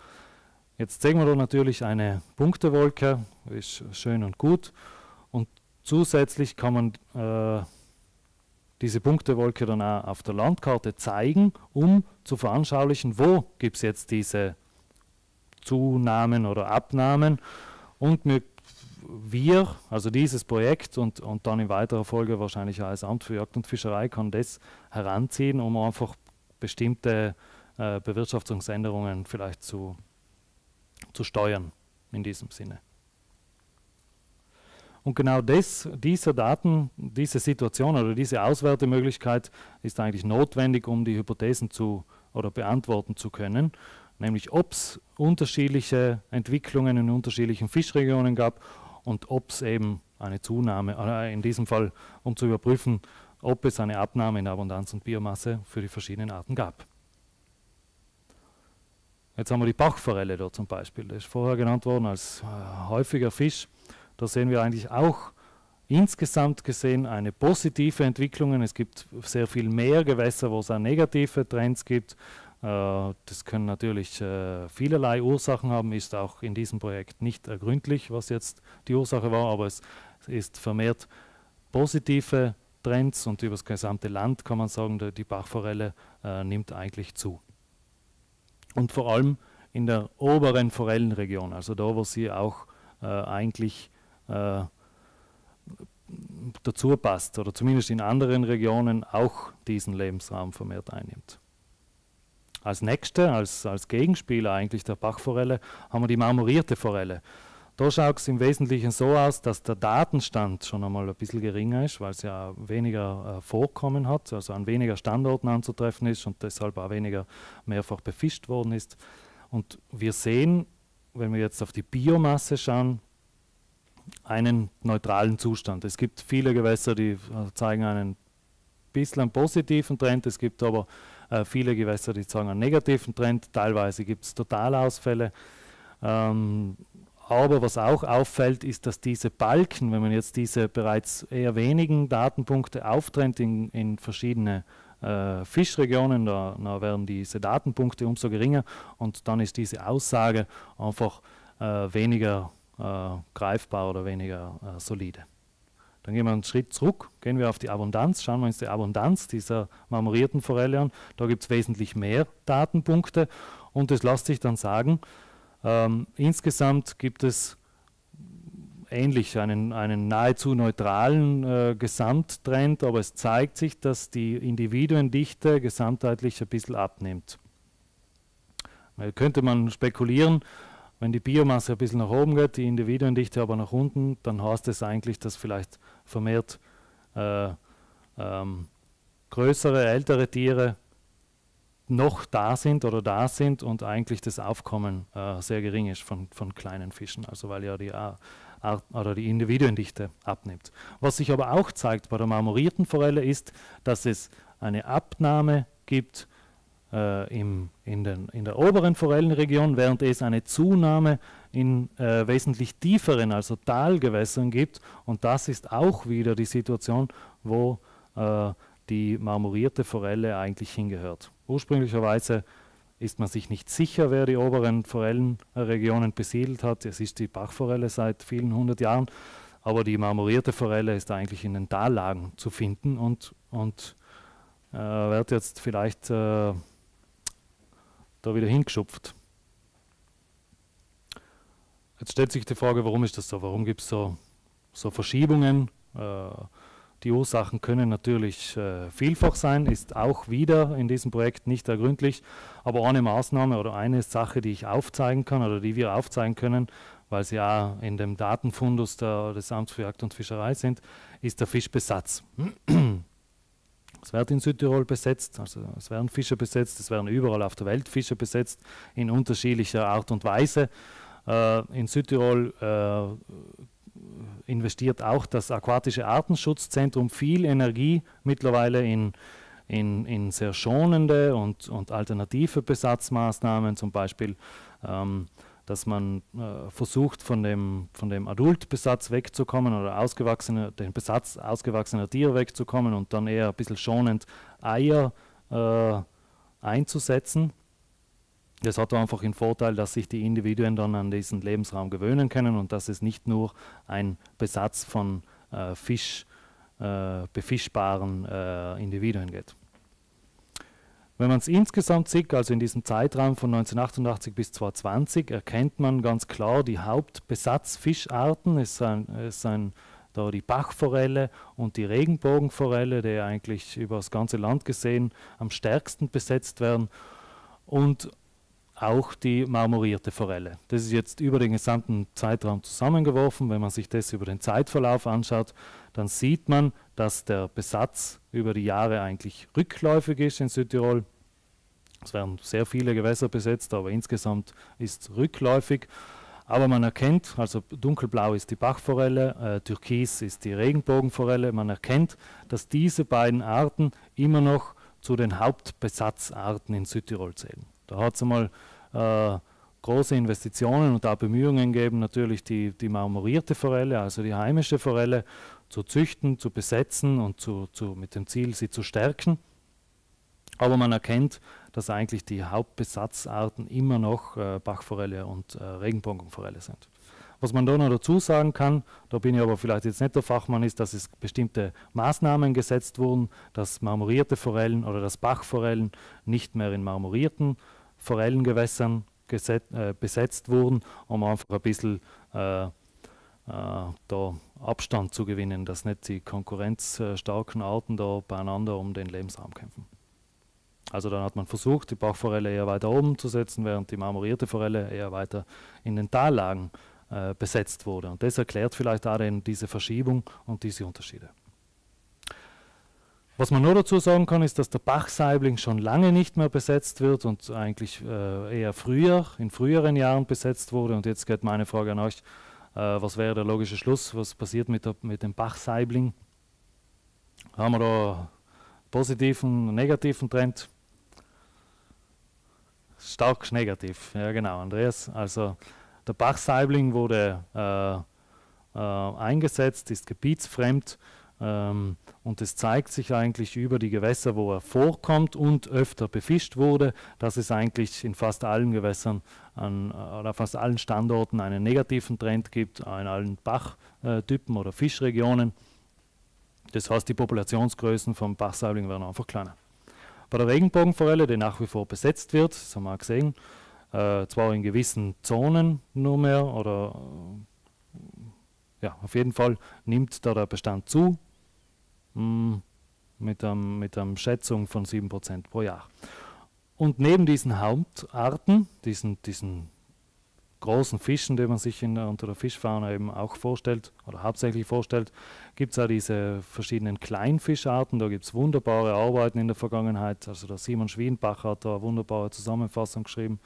Jetzt sehen wir da natürlich eine Punktewolke, ist schön und gut und zusätzlich kann man äh, diese Punktewolke dann auch auf der Landkarte zeigen, um zu veranschaulichen, wo gibt es jetzt diese Zunahmen oder Abnahmen. Und wir, wir, also dieses Projekt und, und dann in weiterer Folge wahrscheinlich auch das Amt für Jagd und Fischerei kann das heranziehen, um einfach bestimmte äh, Bewirtschaftungsänderungen vielleicht zu, zu steuern in diesem Sinne. Und genau das, diese Daten, diese Situation oder diese Auswertemöglichkeit ist eigentlich notwendig, um die Hypothesen zu oder beantworten zu können, nämlich ob es unterschiedliche Entwicklungen in unterschiedlichen Fischregionen gab und ob es eben eine Zunahme, äh, in diesem Fall um zu überprüfen, ob es eine Abnahme in Abundanz und Biomasse für die verschiedenen Arten gab. Jetzt haben wir die Bachforelle da zum Beispiel. Das ist vorher genannt worden als äh, häufiger Fisch. Da sehen wir eigentlich auch insgesamt gesehen eine positive Entwicklung. Es gibt sehr viel mehr Gewässer, wo es auch negative Trends gibt. Äh, das können natürlich äh, vielerlei Ursachen haben, ist auch in diesem Projekt nicht ergründlich, was jetzt die Ursache war, aber es ist vermehrt positive Trends und über das gesamte Land kann man sagen, die Bachforelle äh, nimmt eigentlich zu. Und vor allem in der oberen Forellenregion, also da, wo sie auch eigentlich dazu passt oder zumindest in anderen Regionen auch diesen Lebensraum vermehrt einnimmt. Als nächste, als, als Gegenspieler eigentlich der Bachforelle, haben wir die marmorierte Forelle. Da schaut es im Wesentlichen so aus, dass der Datenstand schon einmal ein bisschen geringer ist, weil es ja weniger äh, Vorkommen hat, also an weniger Standorten anzutreffen ist und deshalb auch weniger mehrfach befischt worden ist. Und wir sehen, wenn wir jetzt auf die Biomasse schauen, einen neutralen Zustand. Es gibt viele Gewässer, die äh, zeigen einen bisschen positiven Trend, es gibt aber äh, viele Gewässer, die zeigen einen negativen Trend, teilweise gibt es Totalausfälle. Ähm, aber was auch auffällt, ist, dass diese Balken, wenn man jetzt diese bereits eher wenigen Datenpunkte auftrennt in, in verschiedene äh, Fischregionen, da, da, werden diese Datenpunkte umso geringer und dann ist diese Aussage einfach äh, weniger äh, greifbar oder weniger äh, solide. Dann gehen wir einen Schritt zurück, gehen wir auf die Abundanz, schauen wir uns die Abundanz dieser marmorierten Forelle an. Da gibt es wesentlich mehr Datenpunkte und es lässt sich dann sagen, ähm, insgesamt gibt es ähnlich einen, einen nahezu neutralen äh, Gesamttrend, aber es zeigt sich, dass die Individuendichte gesamtheitlich ein bisschen abnimmt. Da könnte man spekulieren, wenn die Biomasse ein bisschen nach oben geht, die Individuendichte aber nach unten, dann heißt es eigentlich, dass vielleicht vermehrt äh, ähm, größere, ältere Tiere noch da sind oder da sind und eigentlich das Aufkommen äh, sehr gering ist von, von kleinen Fischen, also weil ja die Art oder die Individuendichte abnimmt. Was sich aber auch zeigt bei der marmorierten Forelle ist, dass es eine Abnahme gibt äh, im, in, den, in, der oberen Forellenregion, während es eine Zunahme in äh, wesentlich tieferen, also Talgewässern gibt. Und das ist auch wieder die Situation, wo äh, die marmorierte Forelle eigentlich hingehört. Ursprünglicherweise ist man sich nicht sicher, wer die oberen Forellenregionen besiedelt hat. Es ist die Bachforelle seit vielen hundert Jahren, aber die marmorierte Forelle ist eigentlich in den Tallagen zu finden und, und äh, wird jetzt vielleicht äh, da wieder hingeschupft. Jetzt stellt sich die Frage, warum ist das so? Warum gibt es so, so Verschiebungen? Äh, die Ursachen können natürlich äh, vielfach sein, ist auch wieder in diesem Projekt nicht ergründlich, aber eine Maßnahme oder eine Sache, die ich aufzeigen kann oder die wir aufzeigen können, weil sie ja in dem Datenfundus der, des Amts für Jagd und Fischerei sind, ist der Fischbesatz. Es wird in Südtirol besetzt, also es werden Fische besetzt, es werden überall auf der Welt Fische besetzt, in unterschiedlicher Art und Weise. Äh, in Südtirol äh, investiert auch das Aquatische Artenschutzzentrum viel Energie mittlerweile in, in, in sehr schonende und, und alternative Besatzmaßnahmen, zum Beispiel, ähm, dass man äh, versucht, von dem, von dem Adultbesatz wegzukommen oder ausgewachsene, den Besatz ausgewachsener Tiere wegzukommen und dann eher ein bisschen schonend Eier äh, einzusetzen. Das hat einfach den Vorteil, dass sich die Individuen dann an diesen Lebensraum gewöhnen können und dass es nicht nur ein Besatz von äh, Fisch, äh, befischbaren äh, Individuen geht. Wenn man es insgesamt sieht, also in diesem Zeitraum von 1988 bis 2020, erkennt man ganz klar die Hauptbesatzfischarten. Es sind, es sind da die Bachforelle und die Regenbogenforelle, die eigentlich über das ganze Land gesehen am stärksten besetzt werden. Und auch die marmorierte Forelle. Das ist jetzt über den gesamten Zeitraum zusammengeworfen. Wenn man sich das über den Zeitverlauf anschaut, dann sieht man, dass der Besatz über die Jahre eigentlich rückläufig ist in Südtirol. Es werden sehr viele Gewässer besetzt, aber insgesamt ist es rückläufig. Aber man erkennt, also dunkelblau ist die Bachforelle, äh, türkis ist die Regenbogenforelle, man erkennt, dass diese beiden Arten immer noch zu den Hauptbesatzarten in Südtirol zählen. Da hat es einmal äh, große Investitionen und auch Bemühungen geben, natürlich die, die marmorierte Forelle, also die heimische Forelle, zu züchten, zu besetzen und zu, zu, mit dem Ziel, sie zu stärken. Aber man erkennt, dass eigentlich die Hauptbesatzarten immer noch äh, Bachforelle und äh, Regenbogenforelle sind. Was man da noch dazu sagen kann, da bin ich aber vielleicht jetzt nicht der Fachmann, ist, dass es bestimmte Maßnahmen gesetzt wurden, dass marmorierte Forellen oder dass Bachforellen nicht mehr in marmorierten Forellengewässern äh, besetzt wurden, um einfach ein bisschen äh, äh, da Abstand zu gewinnen, dass nicht die konkurrenzstarken Arten da beieinander um den Lebensraum kämpfen. Also dann hat man versucht, die Bachforelle eher weiter oben zu setzen, während die marmorierte Forelle eher weiter in den Tallagen äh, besetzt wurde. Und das erklärt vielleicht auch diese Verschiebung und diese Unterschiede. Was man nur dazu sagen kann, ist, dass der Bachsaibling schon lange nicht mehr besetzt wird und eigentlich äh, eher früher, in früheren Jahren besetzt wurde. Und jetzt geht meine Frage an euch, äh, was wäre der logische Schluss? Was passiert mit, der, mit dem Bachsaibling? Haben wir da positiven, negativen Trend? Stark negativ, ja genau, Andreas. Also der Bachsaibling wurde äh, äh eingesetzt, ist gebietsfremd ähm, und es zeigt sich eigentlich über die Gewässer, wo er vorkommt und öfter befischt wurde, dass es eigentlich in fast allen Gewässern an, oder fast allen Standorten einen negativen Trend gibt, in allen Bachtypen oder Fischregionen. Das heißt, die Populationsgrößen vom Bachsaibling werden einfach kleiner. Bei der Regenbogenforelle, die nach wie vor besetzt wird, das haben wir auch gesehen, äh, zwar in gewissen Zonen nur mehr, oder äh, ja, auf jeden Fall nimmt da der Bestand zu, Mm, mit einer mit einem Schätzung von 7% pro Jahr. Und neben diesen Hauptarten, diesen, diesen großen Fischen, die man sich in, unter der Fischfauna eben auch vorstellt oder hauptsächlich vorstellt, gibt es auch diese verschiedenen Kleinfischarten. Da gibt es wunderbare Arbeiten in der Vergangenheit. Also der Simon Schwienbach hat da eine wunderbare Zusammenfassung geschrieben.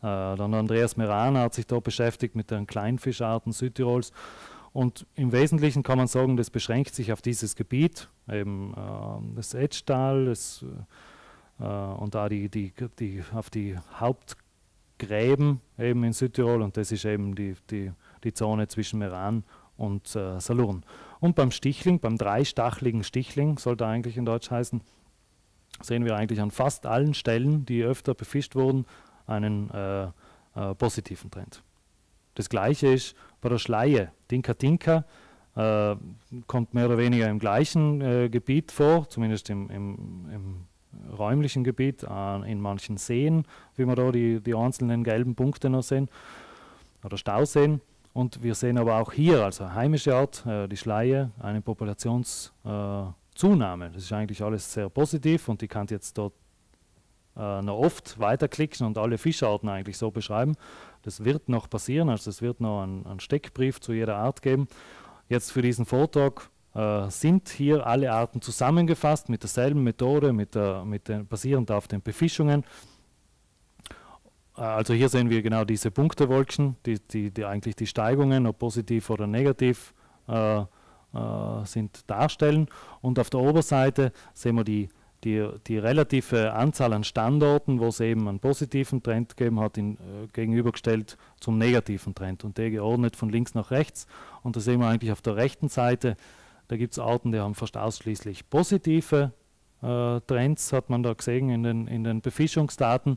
Äh, dann Andreas Merana hat sich da beschäftigt mit den Kleinfischarten Südtirols. Und im Wesentlichen kann man sagen, das beschränkt sich auf dieses Gebiet, eben äh, das Etschtal das, äh, und da die, die, die, auf die Hauptgräben eben in Südtirol und das ist eben die, die, die Zone zwischen Meran und äh, Salurn. Und beim Stichling, beim dreistachligen Stichling, sollte eigentlich in Deutsch heißen, sehen wir eigentlich an fast allen Stellen, die öfter befischt wurden, einen äh, äh, positiven Trend. Das gleiche ist bei der Schleie. Dinka Dinka äh, kommt mehr oder weniger im gleichen äh, Gebiet vor, zumindest im, im, im räumlichen Gebiet, äh, in manchen Seen, wie wir da die, die einzelnen gelben Punkte noch sehen, oder Stauseen. Und wir sehen aber auch hier, also heimische Art, äh, die Schleie, eine Populationszunahme. das ist eigentlich alles sehr positiv und ich kann jetzt dort äh, noch oft weiterklicken und alle Fischarten eigentlich so beschreiben. Das wird noch passieren, also es wird noch einen, einen Steckbrief zu jeder Art geben. Jetzt für diesen Vortrag äh, sind hier alle Arten zusammengefasst mit derselben Methode, mit der, mit den, basierend auf den Befischungen. Äh, also hier sehen wir genau diese Punktewolken, die, die, die eigentlich die Steigungen, ob positiv oder negativ, äh, äh, sind darstellen. Und auf der Oberseite sehen wir die die, die relative Anzahl an Standorten, wo es eben einen positiven Trend gegeben hat, in, äh, gegenübergestellt zum negativen Trend und der geordnet von links nach rechts. Und da sehen wir eigentlich auf der rechten Seite, da gibt es Arten, die haben fast ausschließlich positive äh, Trends, hat man da gesehen in den, in den Befischungsdaten.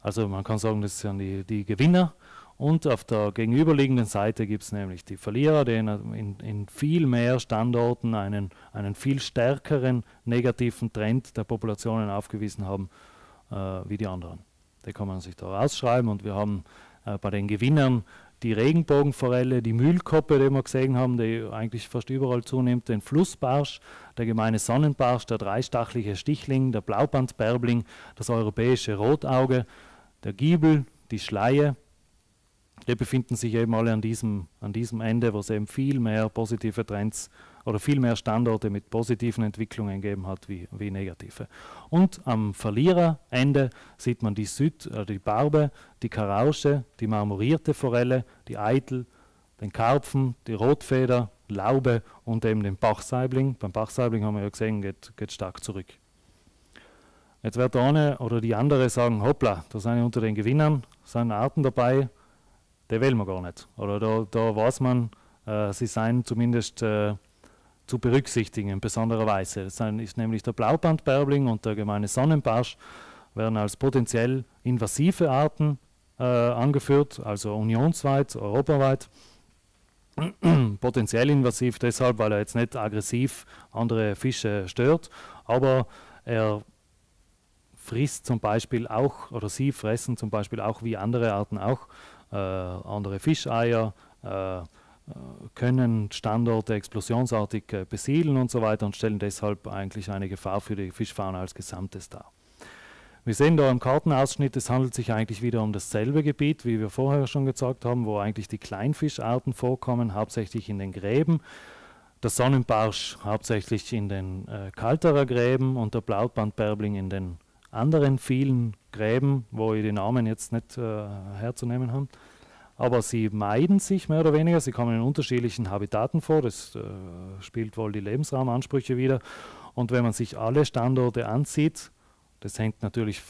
Also man kann sagen, das sind die, die Gewinner und auf der gegenüberliegenden Seite gibt es nämlich die Verlierer, die in, in, viel mehr Standorten einen, einen viel stärkeren negativen Trend der Populationen aufgewiesen haben äh, wie die anderen. Die kann man sich da ausschreiben und wir haben äh, bei den Gewinnern die Regenbogenforelle, die Mühlkoppe, die wir gesehen haben, die eigentlich fast überall zunimmt, den Flussbarsch, der gemeine Sonnenbarsch, der dreistachelige Stichling, der Blaubandbärbling, das europäische Rotauge, der Giebel, die Schleie, die befinden sich eben alle an diesem, an diesem Ende, wo es eben viel mehr positive Trends oder viel mehr Standorte mit positiven Entwicklungen gegeben hat wie, wie negative. Und am Verliererende sieht man die Süd, äh, die Barbe, die Karausche, die marmorierte Forelle, die Eitel, den Karpfen, die Rotfeder, Laube und eben den Bachsaibling. Beim Bachsaibling haben wir ja gesehen, geht, geht stark zurück. Jetzt wird der eine oder die andere sagen, hoppla, da sind unter den Gewinnern sind Arten dabei, den will man gar nicht. Oder da, da weiß man, äh, sie seien zumindest äh, zu berücksichtigen in besonderer Weise. Das ist nämlich der Blaubandbärbling und der gemeine Sonnenbarsch werden als potenziell invasive Arten äh, angeführt, also unionsweit, europaweit. potenziell invasiv deshalb, weil er jetzt nicht aggressiv andere Fische stört, aber er frisst zum Beispiel auch, oder sie fressen zum Beispiel auch wie andere Arten auch andere Fischeier, äh, äh, können Standorte explosionsartig besiedeln und so weiter und stellen deshalb eigentlich eine Gefahr für die Fischfauna als Gesamtes dar. Wir sehen da im Kartenausschnitt, es handelt sich eigentlich wieder um dasselbe Gebiet, wie wir vorher schon gesagt haben, wo eigentlich die Kleinfischarten vorkommen, hauptsächlich in den Gräben. Der Sonnenbarsch hauptsächlich in den äh, Kalterer Gräben und der Blaubandbärbling in den anderen vielen Gräben, wo ich die Namen jetzt nicht äh, herzunehmen habe. Aber sie meiden sich mehr oder weniger. Sie kommen in unterschiedlichen Habitaten vor. Das äh, spielt wohl die Lebensraumansprüche wieder. Und wenn man sich alle Standorte ansieht, das hängt natürlich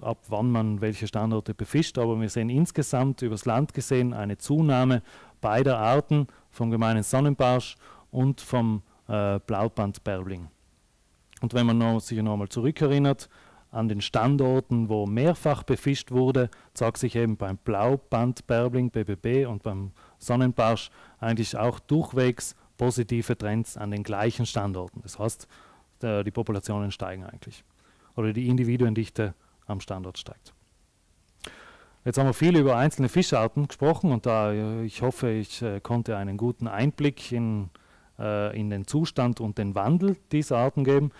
ab, wann man welche Standorte befischt, aber wir sehen insgesamt übers Land gesehen eine Zunahme beider Arten, vom gemeinen Sonnenbarsch und vom äh, Blaubandbärbling. Und wenn man noch, sich noch einmal zurückerinnert, an den Standorten, wo mehrfach befischt wurde, zeigt sich eben beim Blaubandbärbling, BBB und beim Sonnenbarsch eigentlich auch durchwegs positive Trends an den gleichen Standorten. Das heißt, die Populationen steigen eigentlich. Oder die Individuendichte am Standort steigt. Jetzt haben wir viel über einzelne Fischarten gesprochen und da ich hoffe, ich äh, konnte einen guten Einblick in, äh, in den Zustand und den Wandel dieser Arten geben.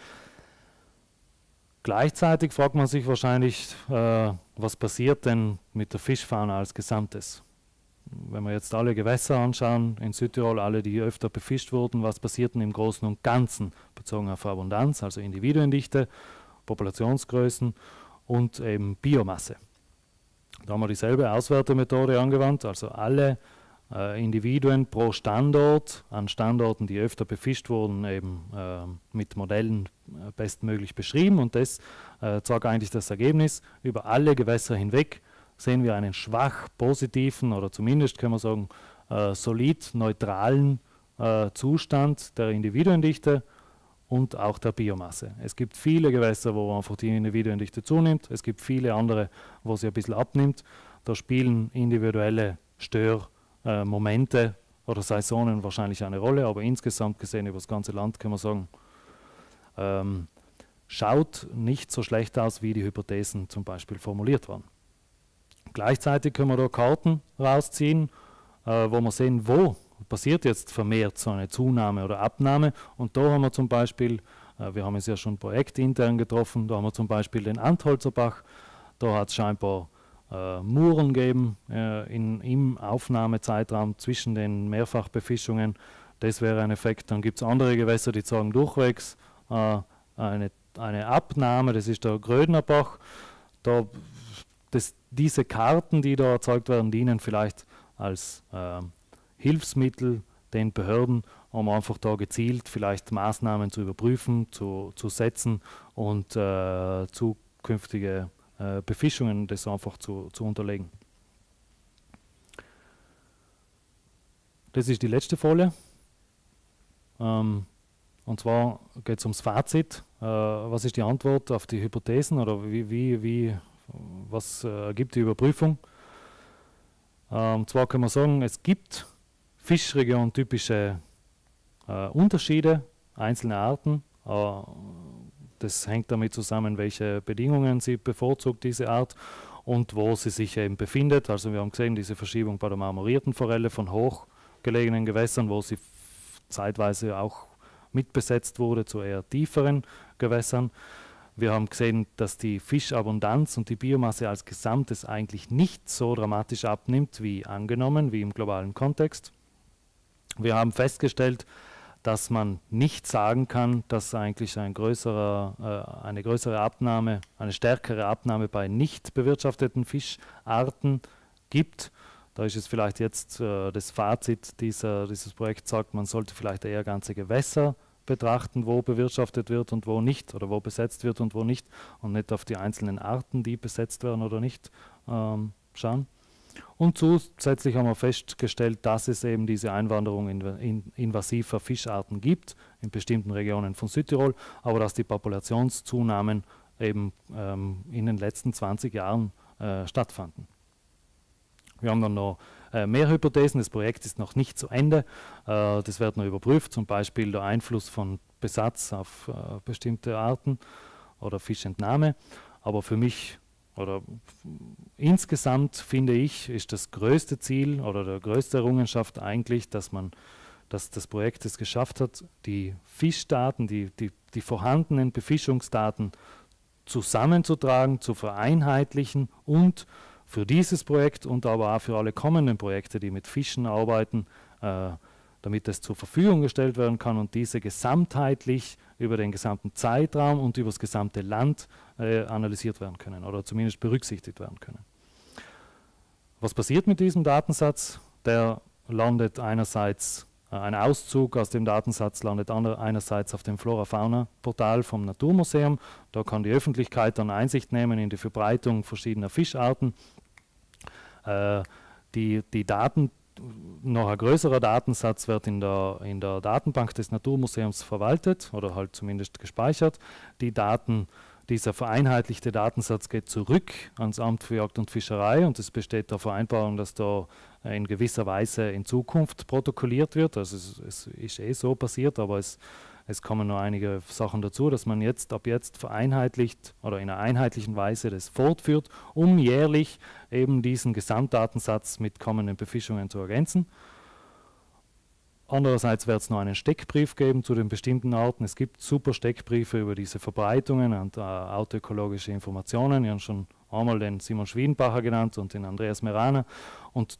Gleichzeitig fragt man sich wahrscheinlich, äh, was passiert denn mit der Fischfauna als Gesamtes? Wenn wir jetzt alle Gewässer anschauen, in Südtirol alle, die öfter befischt wurden, was passiert denn im Großen und Ganzen bezogen auf Abundanz, also Individuendichte, Populationsgrößen und eben Biomasse? Da haben wir dieselbe Auswertemethode angewandt, also alle äh, Individuen pro Standort, an Standorten, die öfter befischt wurden, eben äh, mit Modellen bestmöglich beschrieben. Und das äh, zeigt eigentlich das Ergebnis. Über alle Gewässer hinweg sehen wir einen schwach positiven oder zumindest können wir sagen äh, solid neutralen äh, Zustand der Individuendichte und auch der Biomasse. Es gibt viele Gewässer, wo einfach die Individuendichte zunimmt. Es gibt viele andere, wo sie ein bisschen abnimmt. Da spielen individuelle Stör- äh, oder Saisonen wahrscheinlich eine Rolle, aber insgesamt gesehen über das ganze Land kann man sagen, ähm, schaut nicht so schlecht aus, wie die Hypothesen zum Beispiel formuliert waren. Gleichzeitig können wir da Karten rausziehen, äh, wo wir sehen, wo passiert jetzt vermehrt so eine Zunahme oder Abnahme. Und da haben wir zum Beispiel, äh, wir haben es ja schon projektintern getroffen, da haben wir zum Beispiel den Antholzerbach, da hat es scheinbar äh, Muren gegeben äh, in, im Aufnahmezeitraum zwischen den Mehrfachbefischungen. Das wäre ein Effekt. Dann gibt es andere Gewässer, die zeigen durchwegs eine, eine Abnahme, das ist der Grödnerbach. Da, das, diese Karten, die da erzeugt werden, dienen vielleicht als äh, Hilfsmittel den Behörden, um einfach da gezielt vielleicht Maßnahmen zu überprüfen, zu, zu setzen und äh, zukünftige äh, Befischungen das einfach zu, zu unterlegen. Das ist die letzte Folie. Ähm, und zwar geht es ums Fazit. Äh, was ist die Antwort auf die Hypothesen oder wie, wie, wie was äh, die Überprüfung? Ähm, und zwar können wir sagen, es gibt Fischregion-typische äh, Unterschiede, einzelne Arten. Äh, das hängt damit zusammen, welche Bedingungen sie bevorzugt, diese Art, und wo sie sich eben befindet. Also wir haben gesehen, diese Verschiebung bei der marmorierten Forelle von hochgelegenen Gewässern, wo sie zeitweise auch mitbesetzt wurde zu eher tieferen Gewässern. Wir haben gesehen, dass die Fischabundanz und die Biomasse als Gesamtes eigentlich nicht so dramatisch abnimmt wie angenommen, wie im globalen Kontext. Wir haben festgestellt, dass man nicht sagen kann, dass eigentlich ein größerer, äh, eine größere Abnahme, eine stärkere Abnahme bei nicht bewirtschafteten Fischarten gibt. Da ist es vielleicht jetzt äh, das Fazit dieser, dieses Projekts sagt, man sollte vielleicht eher ganze Gewässer betrachten, wo bewirtschaftet wird und wo nicht oder wo besetzt wird und wo nicht und nicht auf die einzelnen Arten, die besetzt werden oder nicht, ähm, schauen. Und zusätzlich haben wir festgestellt, dass es eben diese Einwanderung in, in invasiver Fischarten gibt in bestimmten Regionen von Südtirol, aber dass die Populationszunahmen eben ähm, in den letzten 20 Jahren äh, stattfanden. Wir haben dann noch äh, mehr Hypothesen. Das Projekt ist noch nicht zu Ende. Äh, das wird noch überprüft, zum Beispiel der Einfluss von Besatz auf äh, bestimmte Arten oder Fischentnahme. Aber für mich oder insgesamt finde ich, ist das größte Ziel oder der größte Errungenschaft eigentlich, dass man dass das Projekt es geschafft hat, die Fischdaten, die, die, die vorhandenen Befischungsdaten zusammenzutragen, zu vereinheitlichen und für dieses Projekt und aber auch für alle kommenden Projekte, die mit Fischen arbeiten, äh, damit es zur Verfügung gestellt werden kann und diese gesamtheitlich über den gesamten Zeitraum und über das gesamte Land äh, analysiert werden können oder zumindest berücksichtigt werden können. Was passiert mit diesem Datensatz? Der landet einerseits, äh, ein Auszug aus dem Datensatz landet einerseits auf dem Flora-Fauna-Portal vom Naturmuseum. Da kann die Öffentlichkeit dann Einsicht nehmen in die Verbreitung verschiedener Fischarten. Äh, die, die Daten noch ein größerer Datensatz wird in der, in der Datenbank des Naturmuseums verwaltet oder halt zumindest gespeichert. Die Daten, dieser vereinheitlichte Datensatz geht zurück ans Amt für Jagd und Fischerei und es besteht der Vereinbarung, dass da in gewisser Weise in Zukunft protokolliert wird. Also es, es ist eh so passiert, aber es es kommen noch einige Sachen dazu, dass man jetzt ab jetzt vereinheitlicht oder in einer einheitlichen Weise das fortführt, um jährlich eben diesen Gesamtdatensatz mit kommenden Befischungen zu ergänzen. Andererseits wird es noch einen Steckbrief geben zu den bestimmten Arten. Es gibt super Steckbriefe über diese Verbreitungen und äh, autoökologische Informationen. Wir haben schon einmal den Simon Schwiedenbacher genannt und den Andreas Merana. Und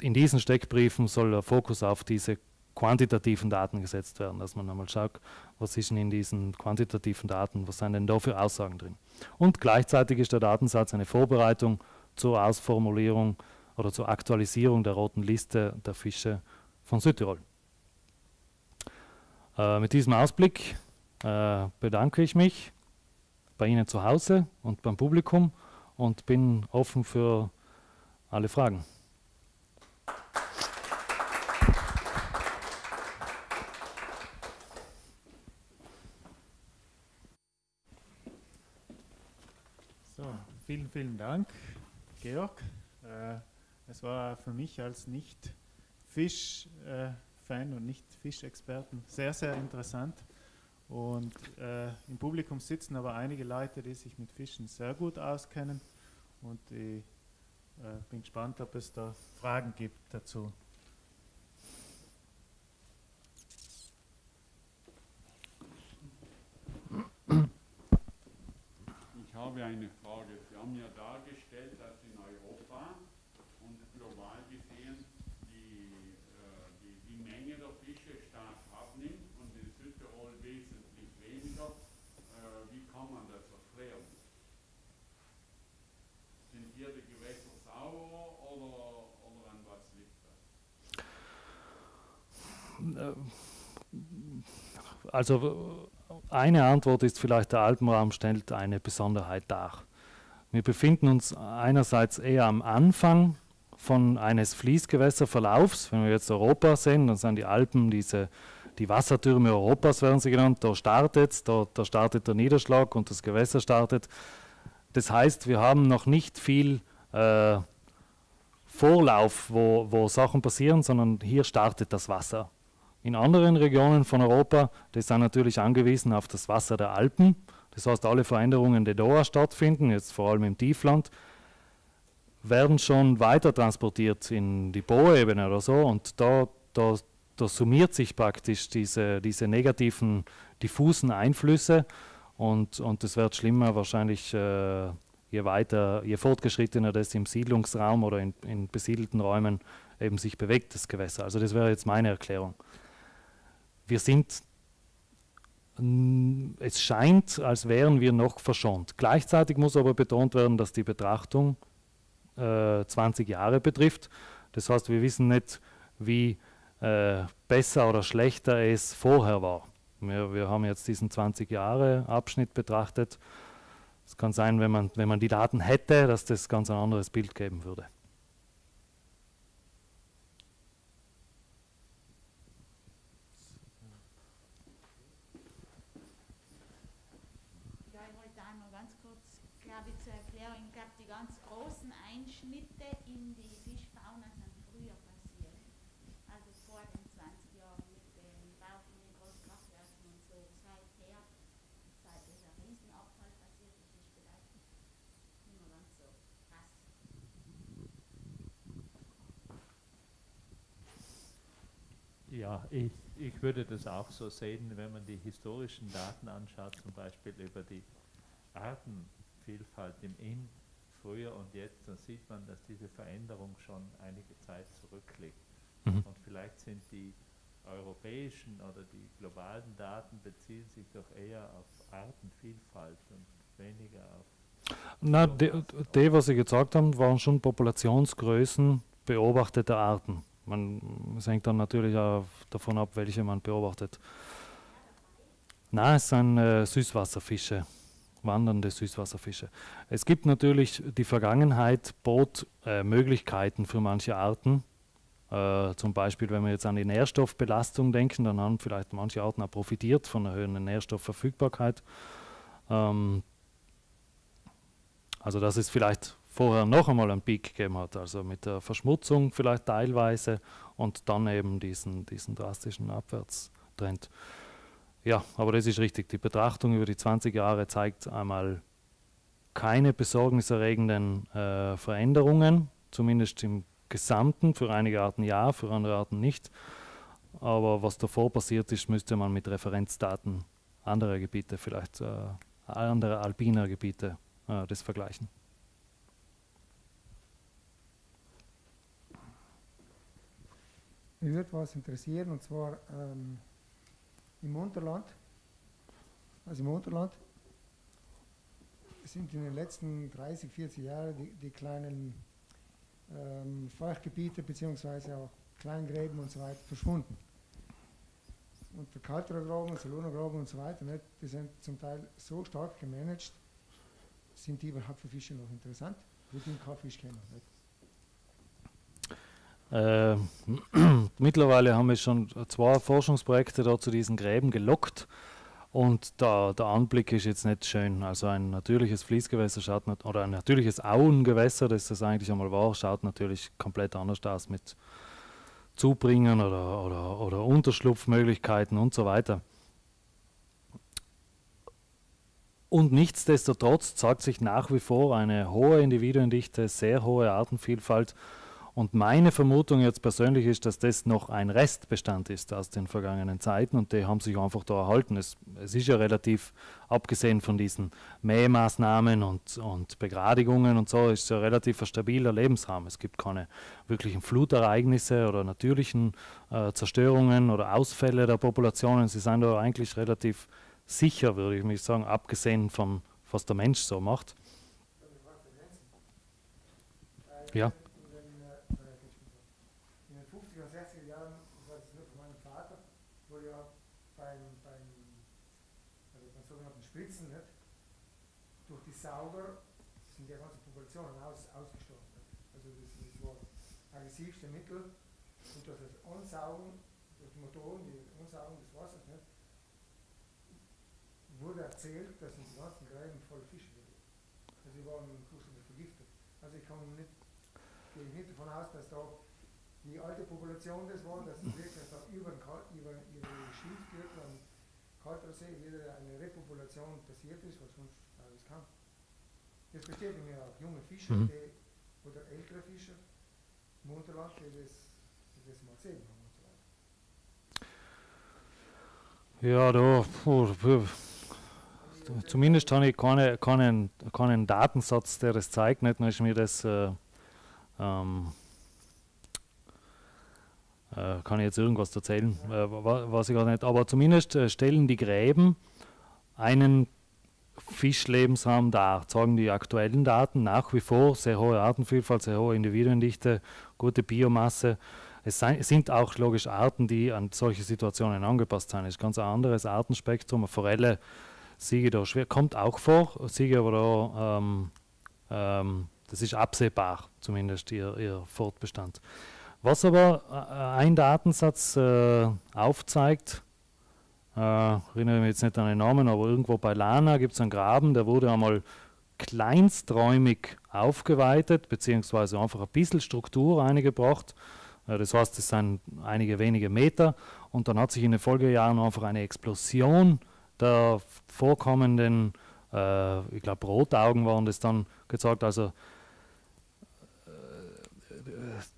in diesen Steckbriefen soll der Fokus auf diese quantitativen Daten gesetzt werden, dass man einmal schaut, was ist denn in diesen quantitativen Daten, was sind denn da für Aussagen drin. Und gleichzeitig ist der Datensatz eine Vorbereitung zur Ausformulierung oder zur Aktualisierung der roten Liste der Fische von Südtirol. Äh, mit diesem Ausblick äh, bedanke ich mich bei Ihnen zu Hause und beim Publikum und bin offen für alle Fragen. vielen, vielen Dank, Georg. Äh, es war für mich als Nicht-Fisch-Fan und Nicht-Fisch-Experten sehr, sehr interessant. Und äh, im Publikum sitzen aber einige Leute, die sich mit Fischen sehr gut auskennen. Und ich äh, bin gespannt, ob es da Fragen gibt dazu. Ich habe eine Frage. Haben ja dargestellt, dass in Europa und global gesehen die, äh, die, die Menge der Fische stark abnimmt und in Südtirol wesentlich weniger. Äh, wie kann man das erklären? Sind hier die Gewässer saurer oder, oder an was liegt das? Also eine Antwort ist vielleicht, der Alpenraum stellt eine Besonderheit dar. Wir befinden uns einerseits eher am Anfang von eines Fließgewässerverlaufs. Wenn wir jetzt Europa sehen, dann sind die Alpen diese, die Wassertürme Europas, werden sie genannt. Da startet da, da startet der Niederschlag und das Gewässer startet. Das heißt, wir haben noch nicht viel äh, Vorlauf, wo, wo Sachen passieren, sondern hier startet das Wasser. In anderen Regionen von Europa, die sind natürlich angewiesen auf das Wasser der Alpen. Das heißt, alle Veränderungen, die da stattfinden, jetzt vor allem im Tiefland, werden schon weiter transportiert in die Boebene oder so. Und da, da, da summiert sich praktisch diese, diese negativen, diffusen Einflüsse. Und, und wird schlimmer wahrscheinlich, äh, je weiter, je fortgeschrittener das im Siedlungsraum oder in, in besiedelten Räumen eben sich bewegt, das Gewässer. Also das wäre jetzt meine Erklärung wir sind, es scheint, als wären wir noch verschont. Gleichzeitig muss aber betont werden, dass die Betrachtung äh, 20 Jahre betrifft. Das heißt, wir wissen nicht, wie äh, besser oder schlechter es vorher war. Wir, wir haben jetzt diesen 20 Jahre Abschnitt betrachtet. Es kann sein, wenn man, wenn man die Daten hätte, dass das ganz ein anderes Bild geben würde. Ja, ich, ich würde das auch so sehen, wenn man die historischen Daten anschaut, zum Beispiel über die Artenvielfalt im Inn, früher und jetzt, dann sieht man, dass diese Veränderung schon einige Zeit zurückliegt. Mhm. Und vielleicht sind die europäischen oder die globalen Daten beziehen sich doch eher auf Artenvielfalt und weniger auf. Na, die, die, was Sie gesagt haben, waren schon Populationsgrößen beobachteter Arten. Man, es hängt dann natürlich auch davon ab, welche man beobachtet. Nein, es sind äh, Süßwasserfische, wandernde Süßwasserfische. Es gibt natürlich, die Vergangenheit bot äh, Möglichkeiten für manche Arten. Äh, zum Beispiel, wenn wir jetzt an die Nährstoffbelastung denken, dann haben vielleicht manche Arten auch profitiert von einer höheren Nährstoffverfügbarkeit. Ähm, also das ist vielleicht vorher noch einmal einen Peak gegeben hat, also mit der Verschmutzung vielleicht teilweise und dann eben diesen, diesen drastischen Abwärtstrend. Ja, aber das ist richtig. Die Betrachtung über die 20 Jahre zeigt einmal keine besorgniserregenden äh, Veränderungen, zumindest im Gesamten, für einige Arten ja, für andere Arten nicht. Aber was davor passiert ist, müsste man mit Referenzdaten anderer Gebiete, vielleicht äh, anderer alpiner Gebiete, äh, das vergleichen. Mich würde was interessieren, und zwar ähm, im Unterland. Also im Unterland sind in den letzten 30, 40 Jahren die, die kleinen ähm, Feuchtgebiete bzw. auch Kleingräben und so weiter verschwunden. Und der Kalterer Graben, Salona Graben und so weiter, nicht, die sind zum Teil so stark gemanagt, sind die überhaupt für Fische noch interessant? Ich keinen Fisch kennen. Nicht? Äh, mittlerweile haben wir schon zwei Forschungsprojekte da zu diesen Gräben gelockt und da, der Anblick ist jetzt nicht schön. Also ein natürliches Fließgewässer schaut nicht, oder ein natürliches Auengewässer, das das eigentlich einmal war, schaut natürlich komplett anders aus mit Zubringen oder, oder, oder Unterschlupfmöglichkeiten und so weiter. Und nichtsdestotrotz zeigt sich nach wie vor eine hohe Individuendichte, sehr hohe Artenvielfalt Und meine Vermutung jetzt persönlich ist, dass das noch ein Restbestand ist aus den vergangenen Zeiten und die haben sich einfach da erhalten. Es, es ist ja relativ, abgesehen von diesen Mähmaßnahmen und, und Begradigungen und so, ist es ja relativ ein stabiler Lebensraum. Es gibt keine wirklichen Flutereignisse oder natürlichen äh, Zerstörungen oder Ausfälle der Populationen. Sie sind da eigentlich relativ sicher, würde ich mich sagen, abgesehen von was der Mensch so macht. Ja. Sauger sind ja ganze Populationen aus, ausgestorben. Also das, das war das aggressivste Mittel. Und durch das Ansaugen, durch die Motoren, die Ansaugen des Wassers, nicht, wurde erzählt, dass in den ganzen Gräben voll Fische sind. Also sie waren fußläufig vergiftet. Also ich kann nicht, gehe nicht davon aus, dass da die alte Population das war, dass es wirklich da über, über ihre Schilfgürtel am Kaltersee wieder eine Repopulation passiert ist, was sonst alles kann. Es bestätigen ja auch junge Fischer mhm. die, oder ältere Fischer im Unterland, die das, die das mal gesehen haben und so weiter. Ja, da, zumindest habe ich keine, keinen, keinen Datensatz, der das zeigt. Nicht nur ist mir das, äh, ähm, äh, kann ich jetzt irgendwas erzählen, äh, was ich gar nicht. Aber zumindest äh, stellen die Gräben einen Fischlebensraum dar, zeigen die aktuellen Daten nach wie vor sehr hohe Artenvielfalt, sehr hohe Individuendichte, gute Biomasse. Es sind auch logisch Arten, die an solche Situationen angepasst sind. Es ist ganz ein anderes Artenspektrum. Eine Forelle, Siege da schwer, kommt auch vor, Siege aber da, ähm, ähm, das ist absehbar, zumindest ihr, ihr Fortbestand. Was aber äh, ein Datensatz äh, aufzeigt, äh, erinnere mich jetzt nicht an den Namen, aber irgendwo bei Lana gibt es einen Graben, der wurde einmal kleinsträumig aufgeweitet, beziehungsweise einfach ein bisschen Struktur reingebracht. Äh, das heißt, es sind einige wenige Meter und dann hat sich in den Folgejahren einfach eine Explosion der vorkommenden, äh, ich glaube, Rotaugen waren das dann gezeigt. Also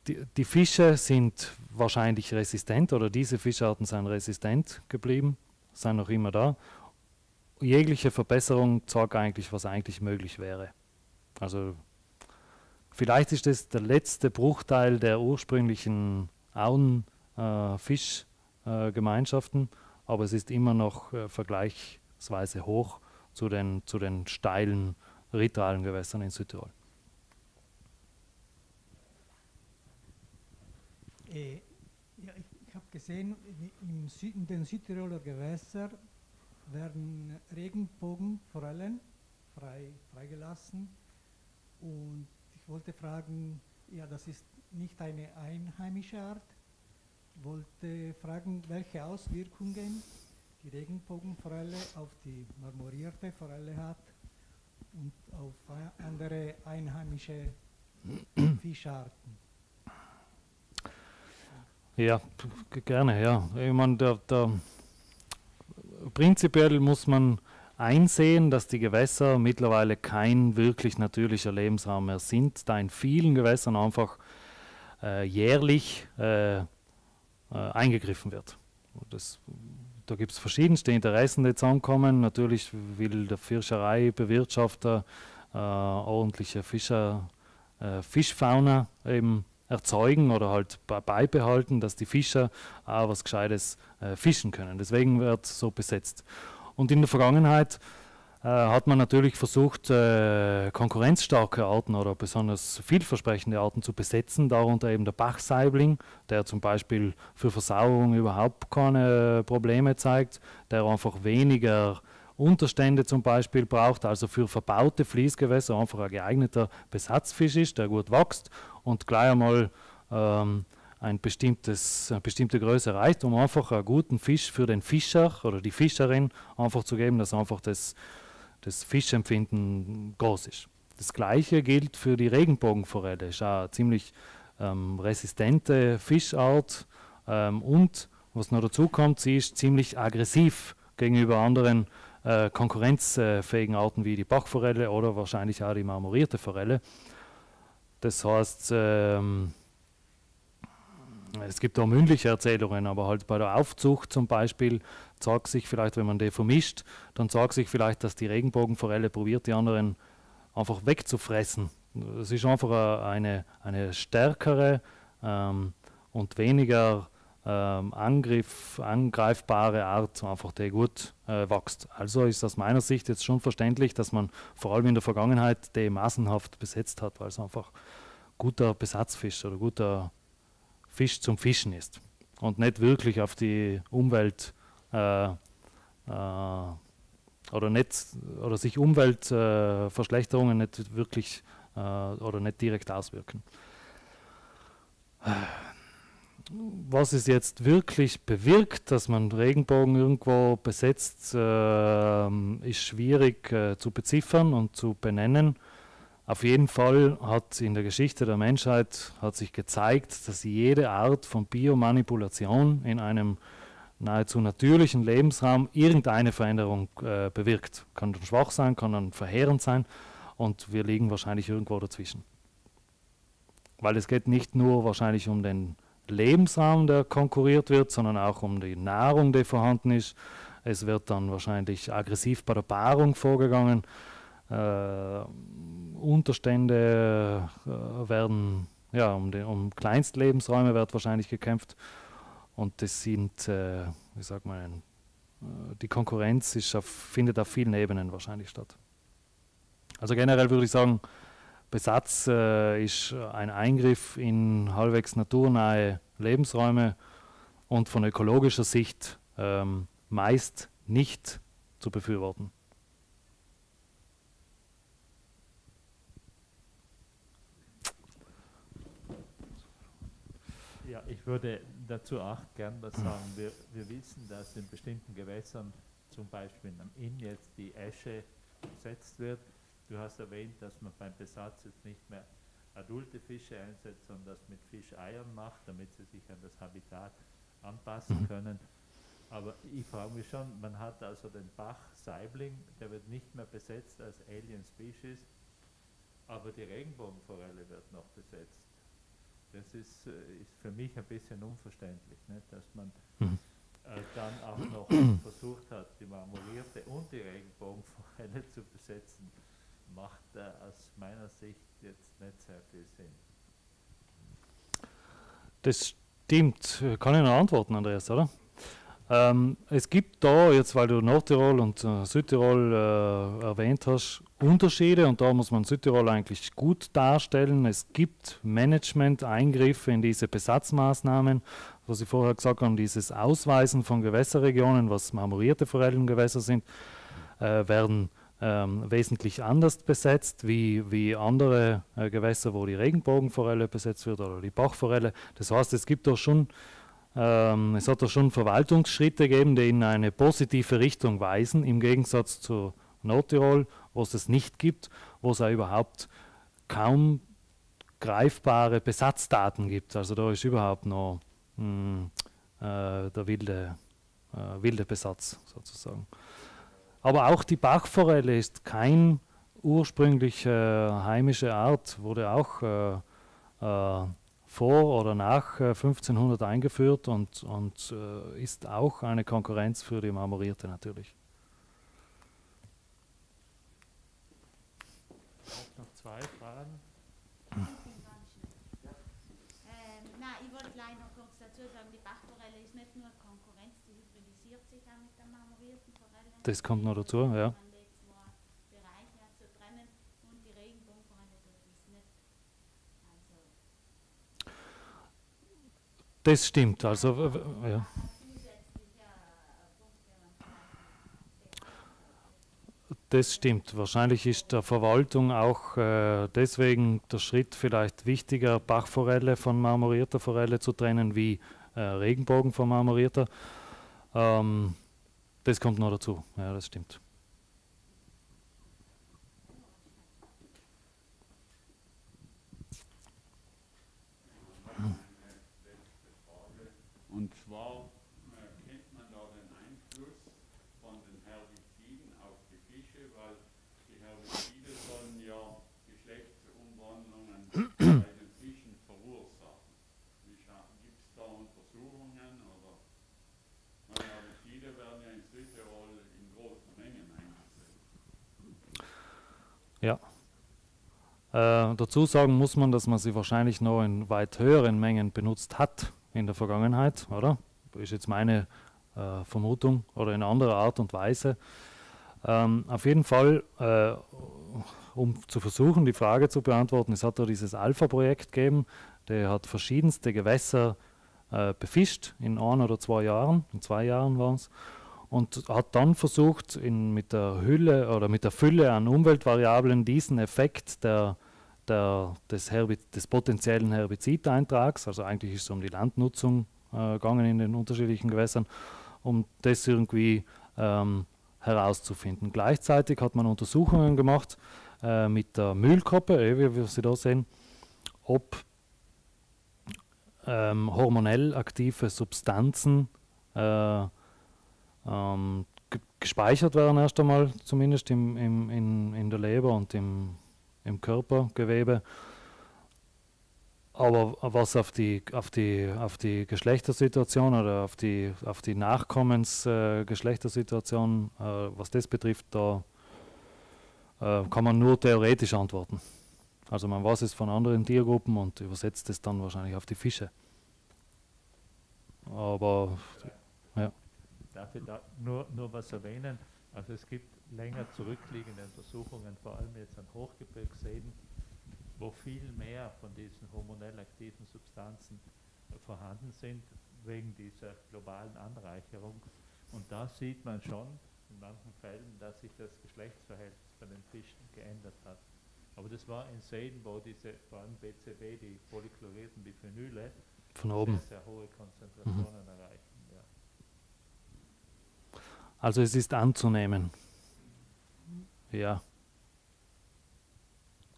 die, die Fische sind wahrscheinlich resistent oder diese Fischarten sind resistent geblieben sind noch immer da. Jegliche Verbesserung zeigt eigentlich, was eigentlich möglich wäre. Also vielleicht ist das der letzte Bruchteil der ursprünglichen Auen-Fischgemeinschaften, äh, aber es ist immer noch äh, vergleichsweise hoch zu den, zu den steilen ritralen Gewässern in Südtirol. Äh, gesehen, im Süd, in den Südtiroler Gewässern werden Regenbogenforellen frei, freigelassen. Und ich wollte fragen, ja, das ist nicht eine einheimische Art. Ich wollte fragen, welche Auswirkungen die Regenbogenforelle auf die marmorierte Forelle hat und auf andere einheimische Fischarten. Ja, gerne, ja. Ich meine, der, der, prinzipiell muss man einsehen, dass die Gewässer mittlerweile kein wirklich natürlicher Lebensraum mehr sind, da in vielen Gewässern einfach äh, jährlich äh, äh, eingegriffen wird. Das, da gibt es verschiedenste Interessen, die zusammenkommen. Natürlich will der Fischereibewirtschafter äh, ordentliche Fischer, äh, Fischfauna eben erzeugen oder halt beibehalten, dass die Fischer auch was Gescheites äh, fischen können. Deswegen wird so besetzt. Und in der Vergangenheit äh, hat man natürlich versucht, äh, konkurrenzstarke Arten oder besonders vielversprechende Arten zu besetzen, darunter eben der Bachsaibling, der zum Beispiel für Versauerung überhaupt keine Probleme zeigt, der einfach weniger Unterstände zum Beispiel braucht, also für verbaute Fließgewässer einfach ein geeigneter Besatzfisch ist, der gut wächst und gleich einmal ähm, ein bestimmtes, eine bestimmte Größe erreicht, um einfach einen guten Fisch für den Fischer oder die Fischerin einfach zu geben, dass einfach das, das Fischempfinden groß ist. Das gleiche gilt für die Regenbogenforelle. Ist eine ziemlich ähm, resistente Fischart ähm, und was noch dazu kommt, sie ist ziemlich aggressiv gegenüber anderen äh, konkurrenzfähigen Arten wie die Bachforelle oder wahrscheinlich auch die marmorierte Forelle. Das heißt, ähm, es gibt auch mündliche Erzählungen, aber halt bei der Aufzucht zum Beispiel zeigt sich vielleicht, wenn man die vermischt, dann zeigt sich vielleicht, dass die Regenbogenforelle probiert, die anderen einfach wegzufressen. Es ist einfach eine, eine stärkere ähm, und weniger ähm, Angriff, angreifbare Art, einfach die gut äh, wächst. Also ist aus meiner Sicht jetzt schon verständlich, dass man vor allem in der Vergangenheit die massenhaft besetzt hat, weil es einfach guter Besatzfisch oder guter Fisch zum Fischen ist und nicht wirklich auf die Umwelt äh, äh, oder nicht oder sich Umweltverschlechterungen nicht wirklich äh, oder nicht direkt auswirken. Was es jetzt wirklich bewirkt, dass man Regenbogen irgendwo besetzt, äh, ist schwierig äh, zu beziffern und zu benennen. Auf jeden Fall hat in der Geschichte der Menschheit hat sich gezeigt, dass jede Art von Biomanipulation in einem nahezu natürlichen Lebensraum irgendeine Veränderung äh, bewirkt. Kann dann schwach sein, kann dann verheerend sein und wir liegen wahrscheinlich irgendwo dazwischen. Weil es geht nicht nur wahrscheinlich um den Lebensraum, der konkurriert wird, sondern auch um die Nahrung, die vorhanden ist. Es wird dann wahrscheinlich aggressiv bei der Paarung vorgegangen. Äh, Unterstände äh, werden, ja, um, die, um Kleinstlebensräume wird wahrscheinlich gekämpft. Und das sind, äh, wie sagt man, äh, die Konkurrenz auf, findet auf vielen Ebenen wahrscheinlich statt. Also generell würde ich sagen, Besatz äh, ist ein Eingriff in halbwegs naturnahe Lebensräume und von ökologischer Sicht ähm, meist nicht zu befürworten. Ja, ich würde dazu auch gern was sagen. Wir, wir wissen, dass in bestimmten Gewässern, zum Beispiel am Inn jetzt die Esche gesetzt wird. Du hast erwähnt, dass man beim Besatz jetzt nicht mehr adulte Fische einsetzt, sondern das mit Fischeiern macht, damit sie sich an das Habitat anpassen mhm. können. Aber ich frage mich schon, man hat also den Bach Saibling, der wird nicht mehr besetzt als Alien Species, aber die Regenbogenforelle wird noch besetzt das ist, äh, ist für mich ein bisschen unverständlich, nicht? dass man mhm. äh, dann auch noch versucht hat, die marmorierte und die Regenbogenforelle zu besetzen, macht äh, aus meiner Sicht jetzt nicht sehr viel Sinn. Das stimmt. Kann ich noch antworten, Andreas, oder? Ähm, es gibt da, jetzt weil du Nordtirol und äh, Südtirol äh, erwähnt hast, Unterschiede und da muss man Südtirol eigentlich gut darstellen. Es gibt Management-Eingriffe in diese Besatzmaßnahmen, was ich vorher gesagt habe, dieses Ausweisen von Gewässerregionen, was marmorierte Forellengewässer sind, äh, werden ähm, wesentlich anders besetzt wie, wie andere äh, Gewässer, wo die Regenbogenforelle besetzt wird oder die Bachforelle. Das heißt, es gibt da schon ähm, es hat da schon Verwaltungsschritte gegeben, die in eine positive Richtung weisen, im Gegensatz zu Nordtirol, wo es es nicht gibt, wo es auch überhaupt kaum greifbare Besatzdaten gibt. Also da ist überhaupt noch mh, hm, äh, der wilde, äh, wilde Besatz sozusagen. Aber auch die Bachforelle ist kein ursprünglich äh, heimische Art, wurde auch äh, äh, vor oder nach 1500 äh, eingeführt und, und äh, ist auch eine Konkurrenz für die Marmorierte natürlich. Auch noch zwei Fragen. Ähm, nein, ich wollte gleich noch kurz dazu sagen, die Bachforelle ist nicht nur Konkurrenz, die hybridisiert sich auch mit der marmorierten Forelle. Das kommt noch dazu, ja. Das stimmt. Also, ja. Das stimmt. Wahrscheinlich ist der Verwaltung auch äh, deswegen der Schritt vielleicht wichtiger, Bachforelle von marmorierter Forelle zu trennen, wie äh, Regenbogen von marmorierter. Ähm, das kommt noch dazu. Ja, das stimmt. Und zwar äh, kennt man da den Einfluss von den Herbiziden auf die Fische, weil die Herbizide sollen ja Geschlechtsumwandlungen bei den Fischen verursachen. Gibt es da Ja. Äh, dazu sagen muss man, dass man sie wahrscheinlich noch in weit höheren Mengen benutzt hat in der Vergangenheit, oder? Ist jetzt meine äh, Vermutung oder in anderer Art und Weise. Ähm, auf jeden Fall, äh, um zu versuchen, die Frage zu beantworten, es hat da dieses Alpha-Projekt gegeben, der hat verschiedenste Gewässer äh, befischt in ein oder zwei Jahren, in zwei Jahren waren es, und hat dann versucht, in, mit der Hülle oder mit der Fülle an Umweltvariablen diesen Effekt der, der, des, des potenziellen Herbizideintrags, also eigentlich ist es um die Landnutzung äh, gegangen in den unterschiedlichen Gewässern, um das irgendwie ähm, herauszufinden. Gleichzeitig hat man Untersuchungen gemacht äh, mit der Mühlkoppe, äh, wie wir sie da sehen, ob ähm, hormonell aktive Substanzen äh, ähm, gespeichert werden, erst einmal zumindest im, im, in, in der Leber und im, im Körpergewebe. Aber was auf die, auf die, auf die Geschlechtersituation oder auf die, auf die Nachkommensgeschlechtersituation, äh, äh, was das betrifft, da äh, kann man nur theoretisch antworten. Also man weiß es von anderen Tiergruppen und übersetzt es dann wahrscheinlich auf die Fische. Aber ja. Darf ich da nur, nur was erwähnen? Also es gibt länger zurückliegende Untersuchungen, vor allem jetzt an Hochgebirgsseen, wo viel mehr von diesen hormonell aktiven Substanzen vorhanden sind, wegen dieser globalen Anreicherung. Und da sieht man schon in manchen Fällen, dass sich das Geschlechtsverhältnis bei den Fischen geändert hat. Aber das war in Seen, wo diese, vor allem BCB, die polychlorierten Biphenyle, von oben sehr, sehr hohe Konzentrationen mhm. erreichen. Ja. Also es ist anzunehmen. Ja.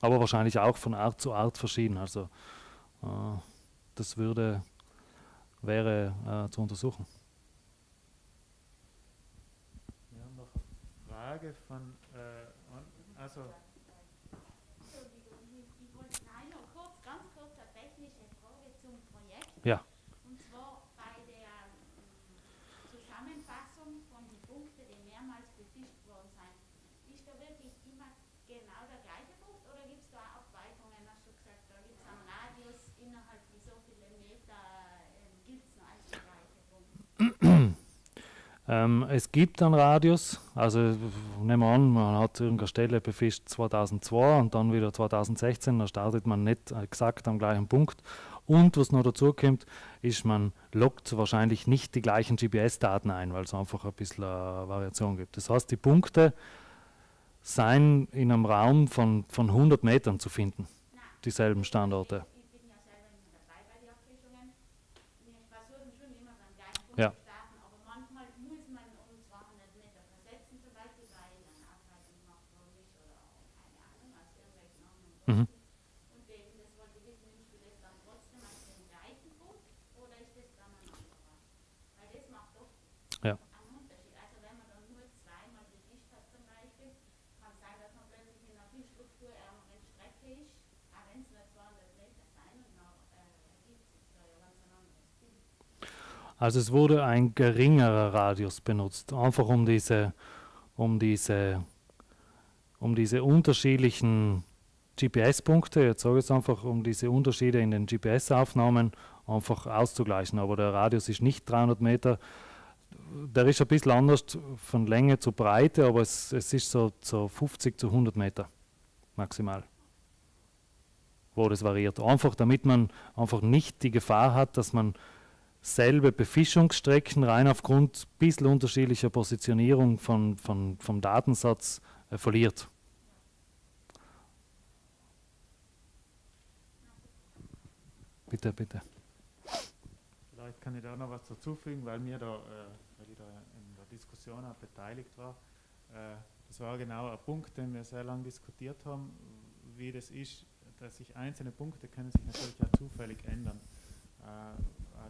Aber wahrscheinlich auch von Art zu Art verschieden. Also äh, das würde, wäre äh, zu untersuchen. Wir haben noch eine Frage von, äh, also Ja. Und zwar bei der ähm, Zusammenfassung von den Punkten, die mehrmals befischt worden sind. Ist da wirklich immer genau der gleiche Punkt oder gibt es da auch Abweichungen? Hast du gesagt, da gibt es einen Radius innerhalb wie so viele Meter, ähm, gibt es noch als der gleiche Punkt? Ähm, es gibt einen Radius, also nehmen wir an, man hat irgendeine Stelle befischt 2002 und dann wieder 2016, da startet man nicht exakt am gleichen Punkt. Und was noch dazu kommt, ist, man lockt wahrscheinlich nicht die gleichen GPS-Daten ein, weil es einfach ein bisschen eine Variation gibt. Das heißt, die Punkte seien in einem Raum von, von 100 Metern zu finden, dieselben Standorte. Ja. Mhm. Also es wurde ein geringerer Radius benutzt, einfach um diese, um diese, um diese unterschiedlichen GPS-Punkte, jetzt sage ich es einfach, um diese Unterschiede in den GPS-Aufnahmen einfach auszugleichen. Aber der Radius ist nicht 300 Meter, der ist ein bisschen anders von Länge zu Breite, aber es, es ist so, so 50 zu 100 Meter maximal, wo das variiert. Einfach damit man einfach nicht die Gefahr hat, dass man selbe Befischungsstrecken rein aufgrund ein bisschen unterschiedlicher Positionierung von, von, vom Datensatz äh, verliert. Bitte, bitte. Vielleicht kann ich da noch was dazufügen, weil mir da, äh, weil ich da in der Diskussion auch beteiligt war. Äh, das war genau ein Punkt, den wir sehr lange diskutiert haben, wie das ist, dass sich einzelne Punkte können sich natürlich auch zufällig ändern. Äh,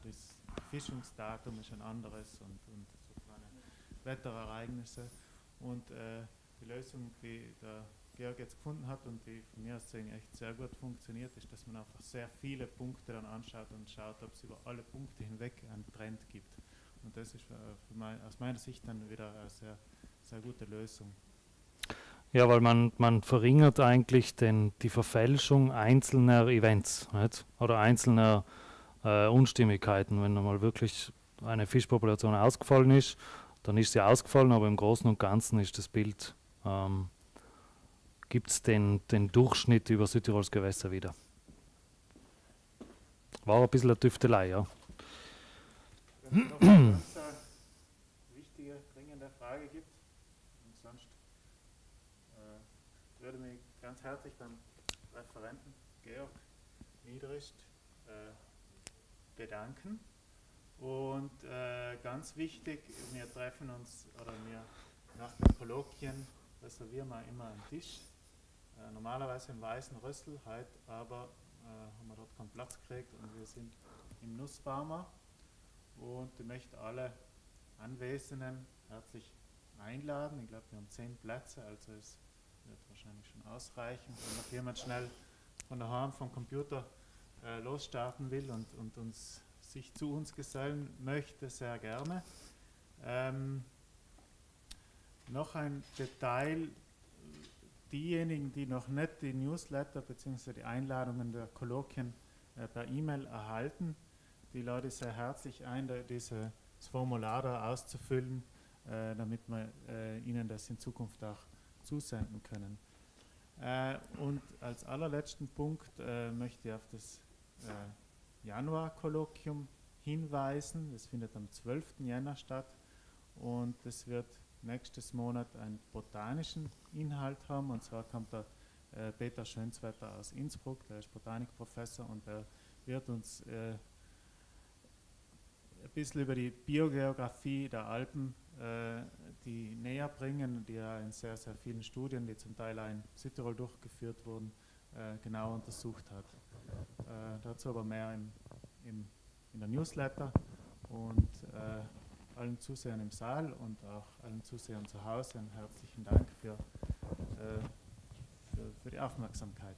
das Fischungsdatum ist ein anderes und, und so Wetterereignisse. Und äh, die Lösung, die der Georg jetzt gefunden hat und die von mir aus gesehen echt sehr gut funktioniert, ist, dass man einfach sehr viele Punkte dann anschaut und schaut, ob es über alle Punkte hinweg einen Trend gibt. Und das ist mein, aus meiner Sicht dann wieder eine sehr, sehr gute Lösung. Ja, weil man, man verringert eigentlich den, die Verfälschung einzelner Events nicht? oder einzelner äh, Unstimmigkeiten. Wenn mal wirklich eine Fischpopulation ausgefallen ist, dann ist sie ausgefallen, aber im Großen und Ganzen ist das Bild, ähm, gibt es den, den Durchschnitt über Südtirols Gewässer wieder. War ein bisschen eine Tüftelei, ja. Wenn es eine wichtige, dringende Frage gibt, und sonst äh, würde mich ganz herzlich beim Referenten Georg Niedrist äh, bedanken. Und äh, ganz wichtig, wir treffen uns, oder wir nach den Kolloquien reservieren wir immer einen Tisch. Äh, normalerweise im Weißen Rössel, heute aber äh, haben wir dort keinen Platz gekriegt und wir sind im Nussbaumer. Und ich möchte alle Anwesenden herzlich einladen. Ich glaube, wir haben zehn Plätze, also es wird wahrscheinlich schon ausreichen. Wenn noch jemand schnell von daheim vom Computer äh, losstarten will und, und uns, sich zu uns gesellen möchte, sehr gerne. Ähm, noch ein Detail, diejenigen, die noch nicht die Newsletter bzw. die Einladungen der Kolloquien äh, per E-Mail erhalten, die Leute sehr herzlich ein, dieses Formular da auszufüllen, äh, damit wir äh, ihnen das in Zukunft auch zusenden können. Äh, und als allerletzten Punkt äh, möchte ich auf das äh, Januar-Kolloquium hinweisen. Das findet am 12. Jänner statt und es wird nächstes Monat einen botanischen Inhalt haben. Und zwar kommt der äh, Peter Schönswetter aus Innsbruck, der ist Botanikprofessor und der wird uns äh, ein bisschen über die Biogeografie der Alpen äh, die näher bringen, die ja in sehr, sehr vielen Studien, die zum Teil auch in Südtirol durchgeführt wurden, äh, genau untersucht hat. Äh, dazu aber mehr im, im, in der Newsletter und äh, allen Zusehern im Saal und auch allen Zusehern zu Hause einen herzlichen Dank für, äh, für, für die Aufmerksamkeit.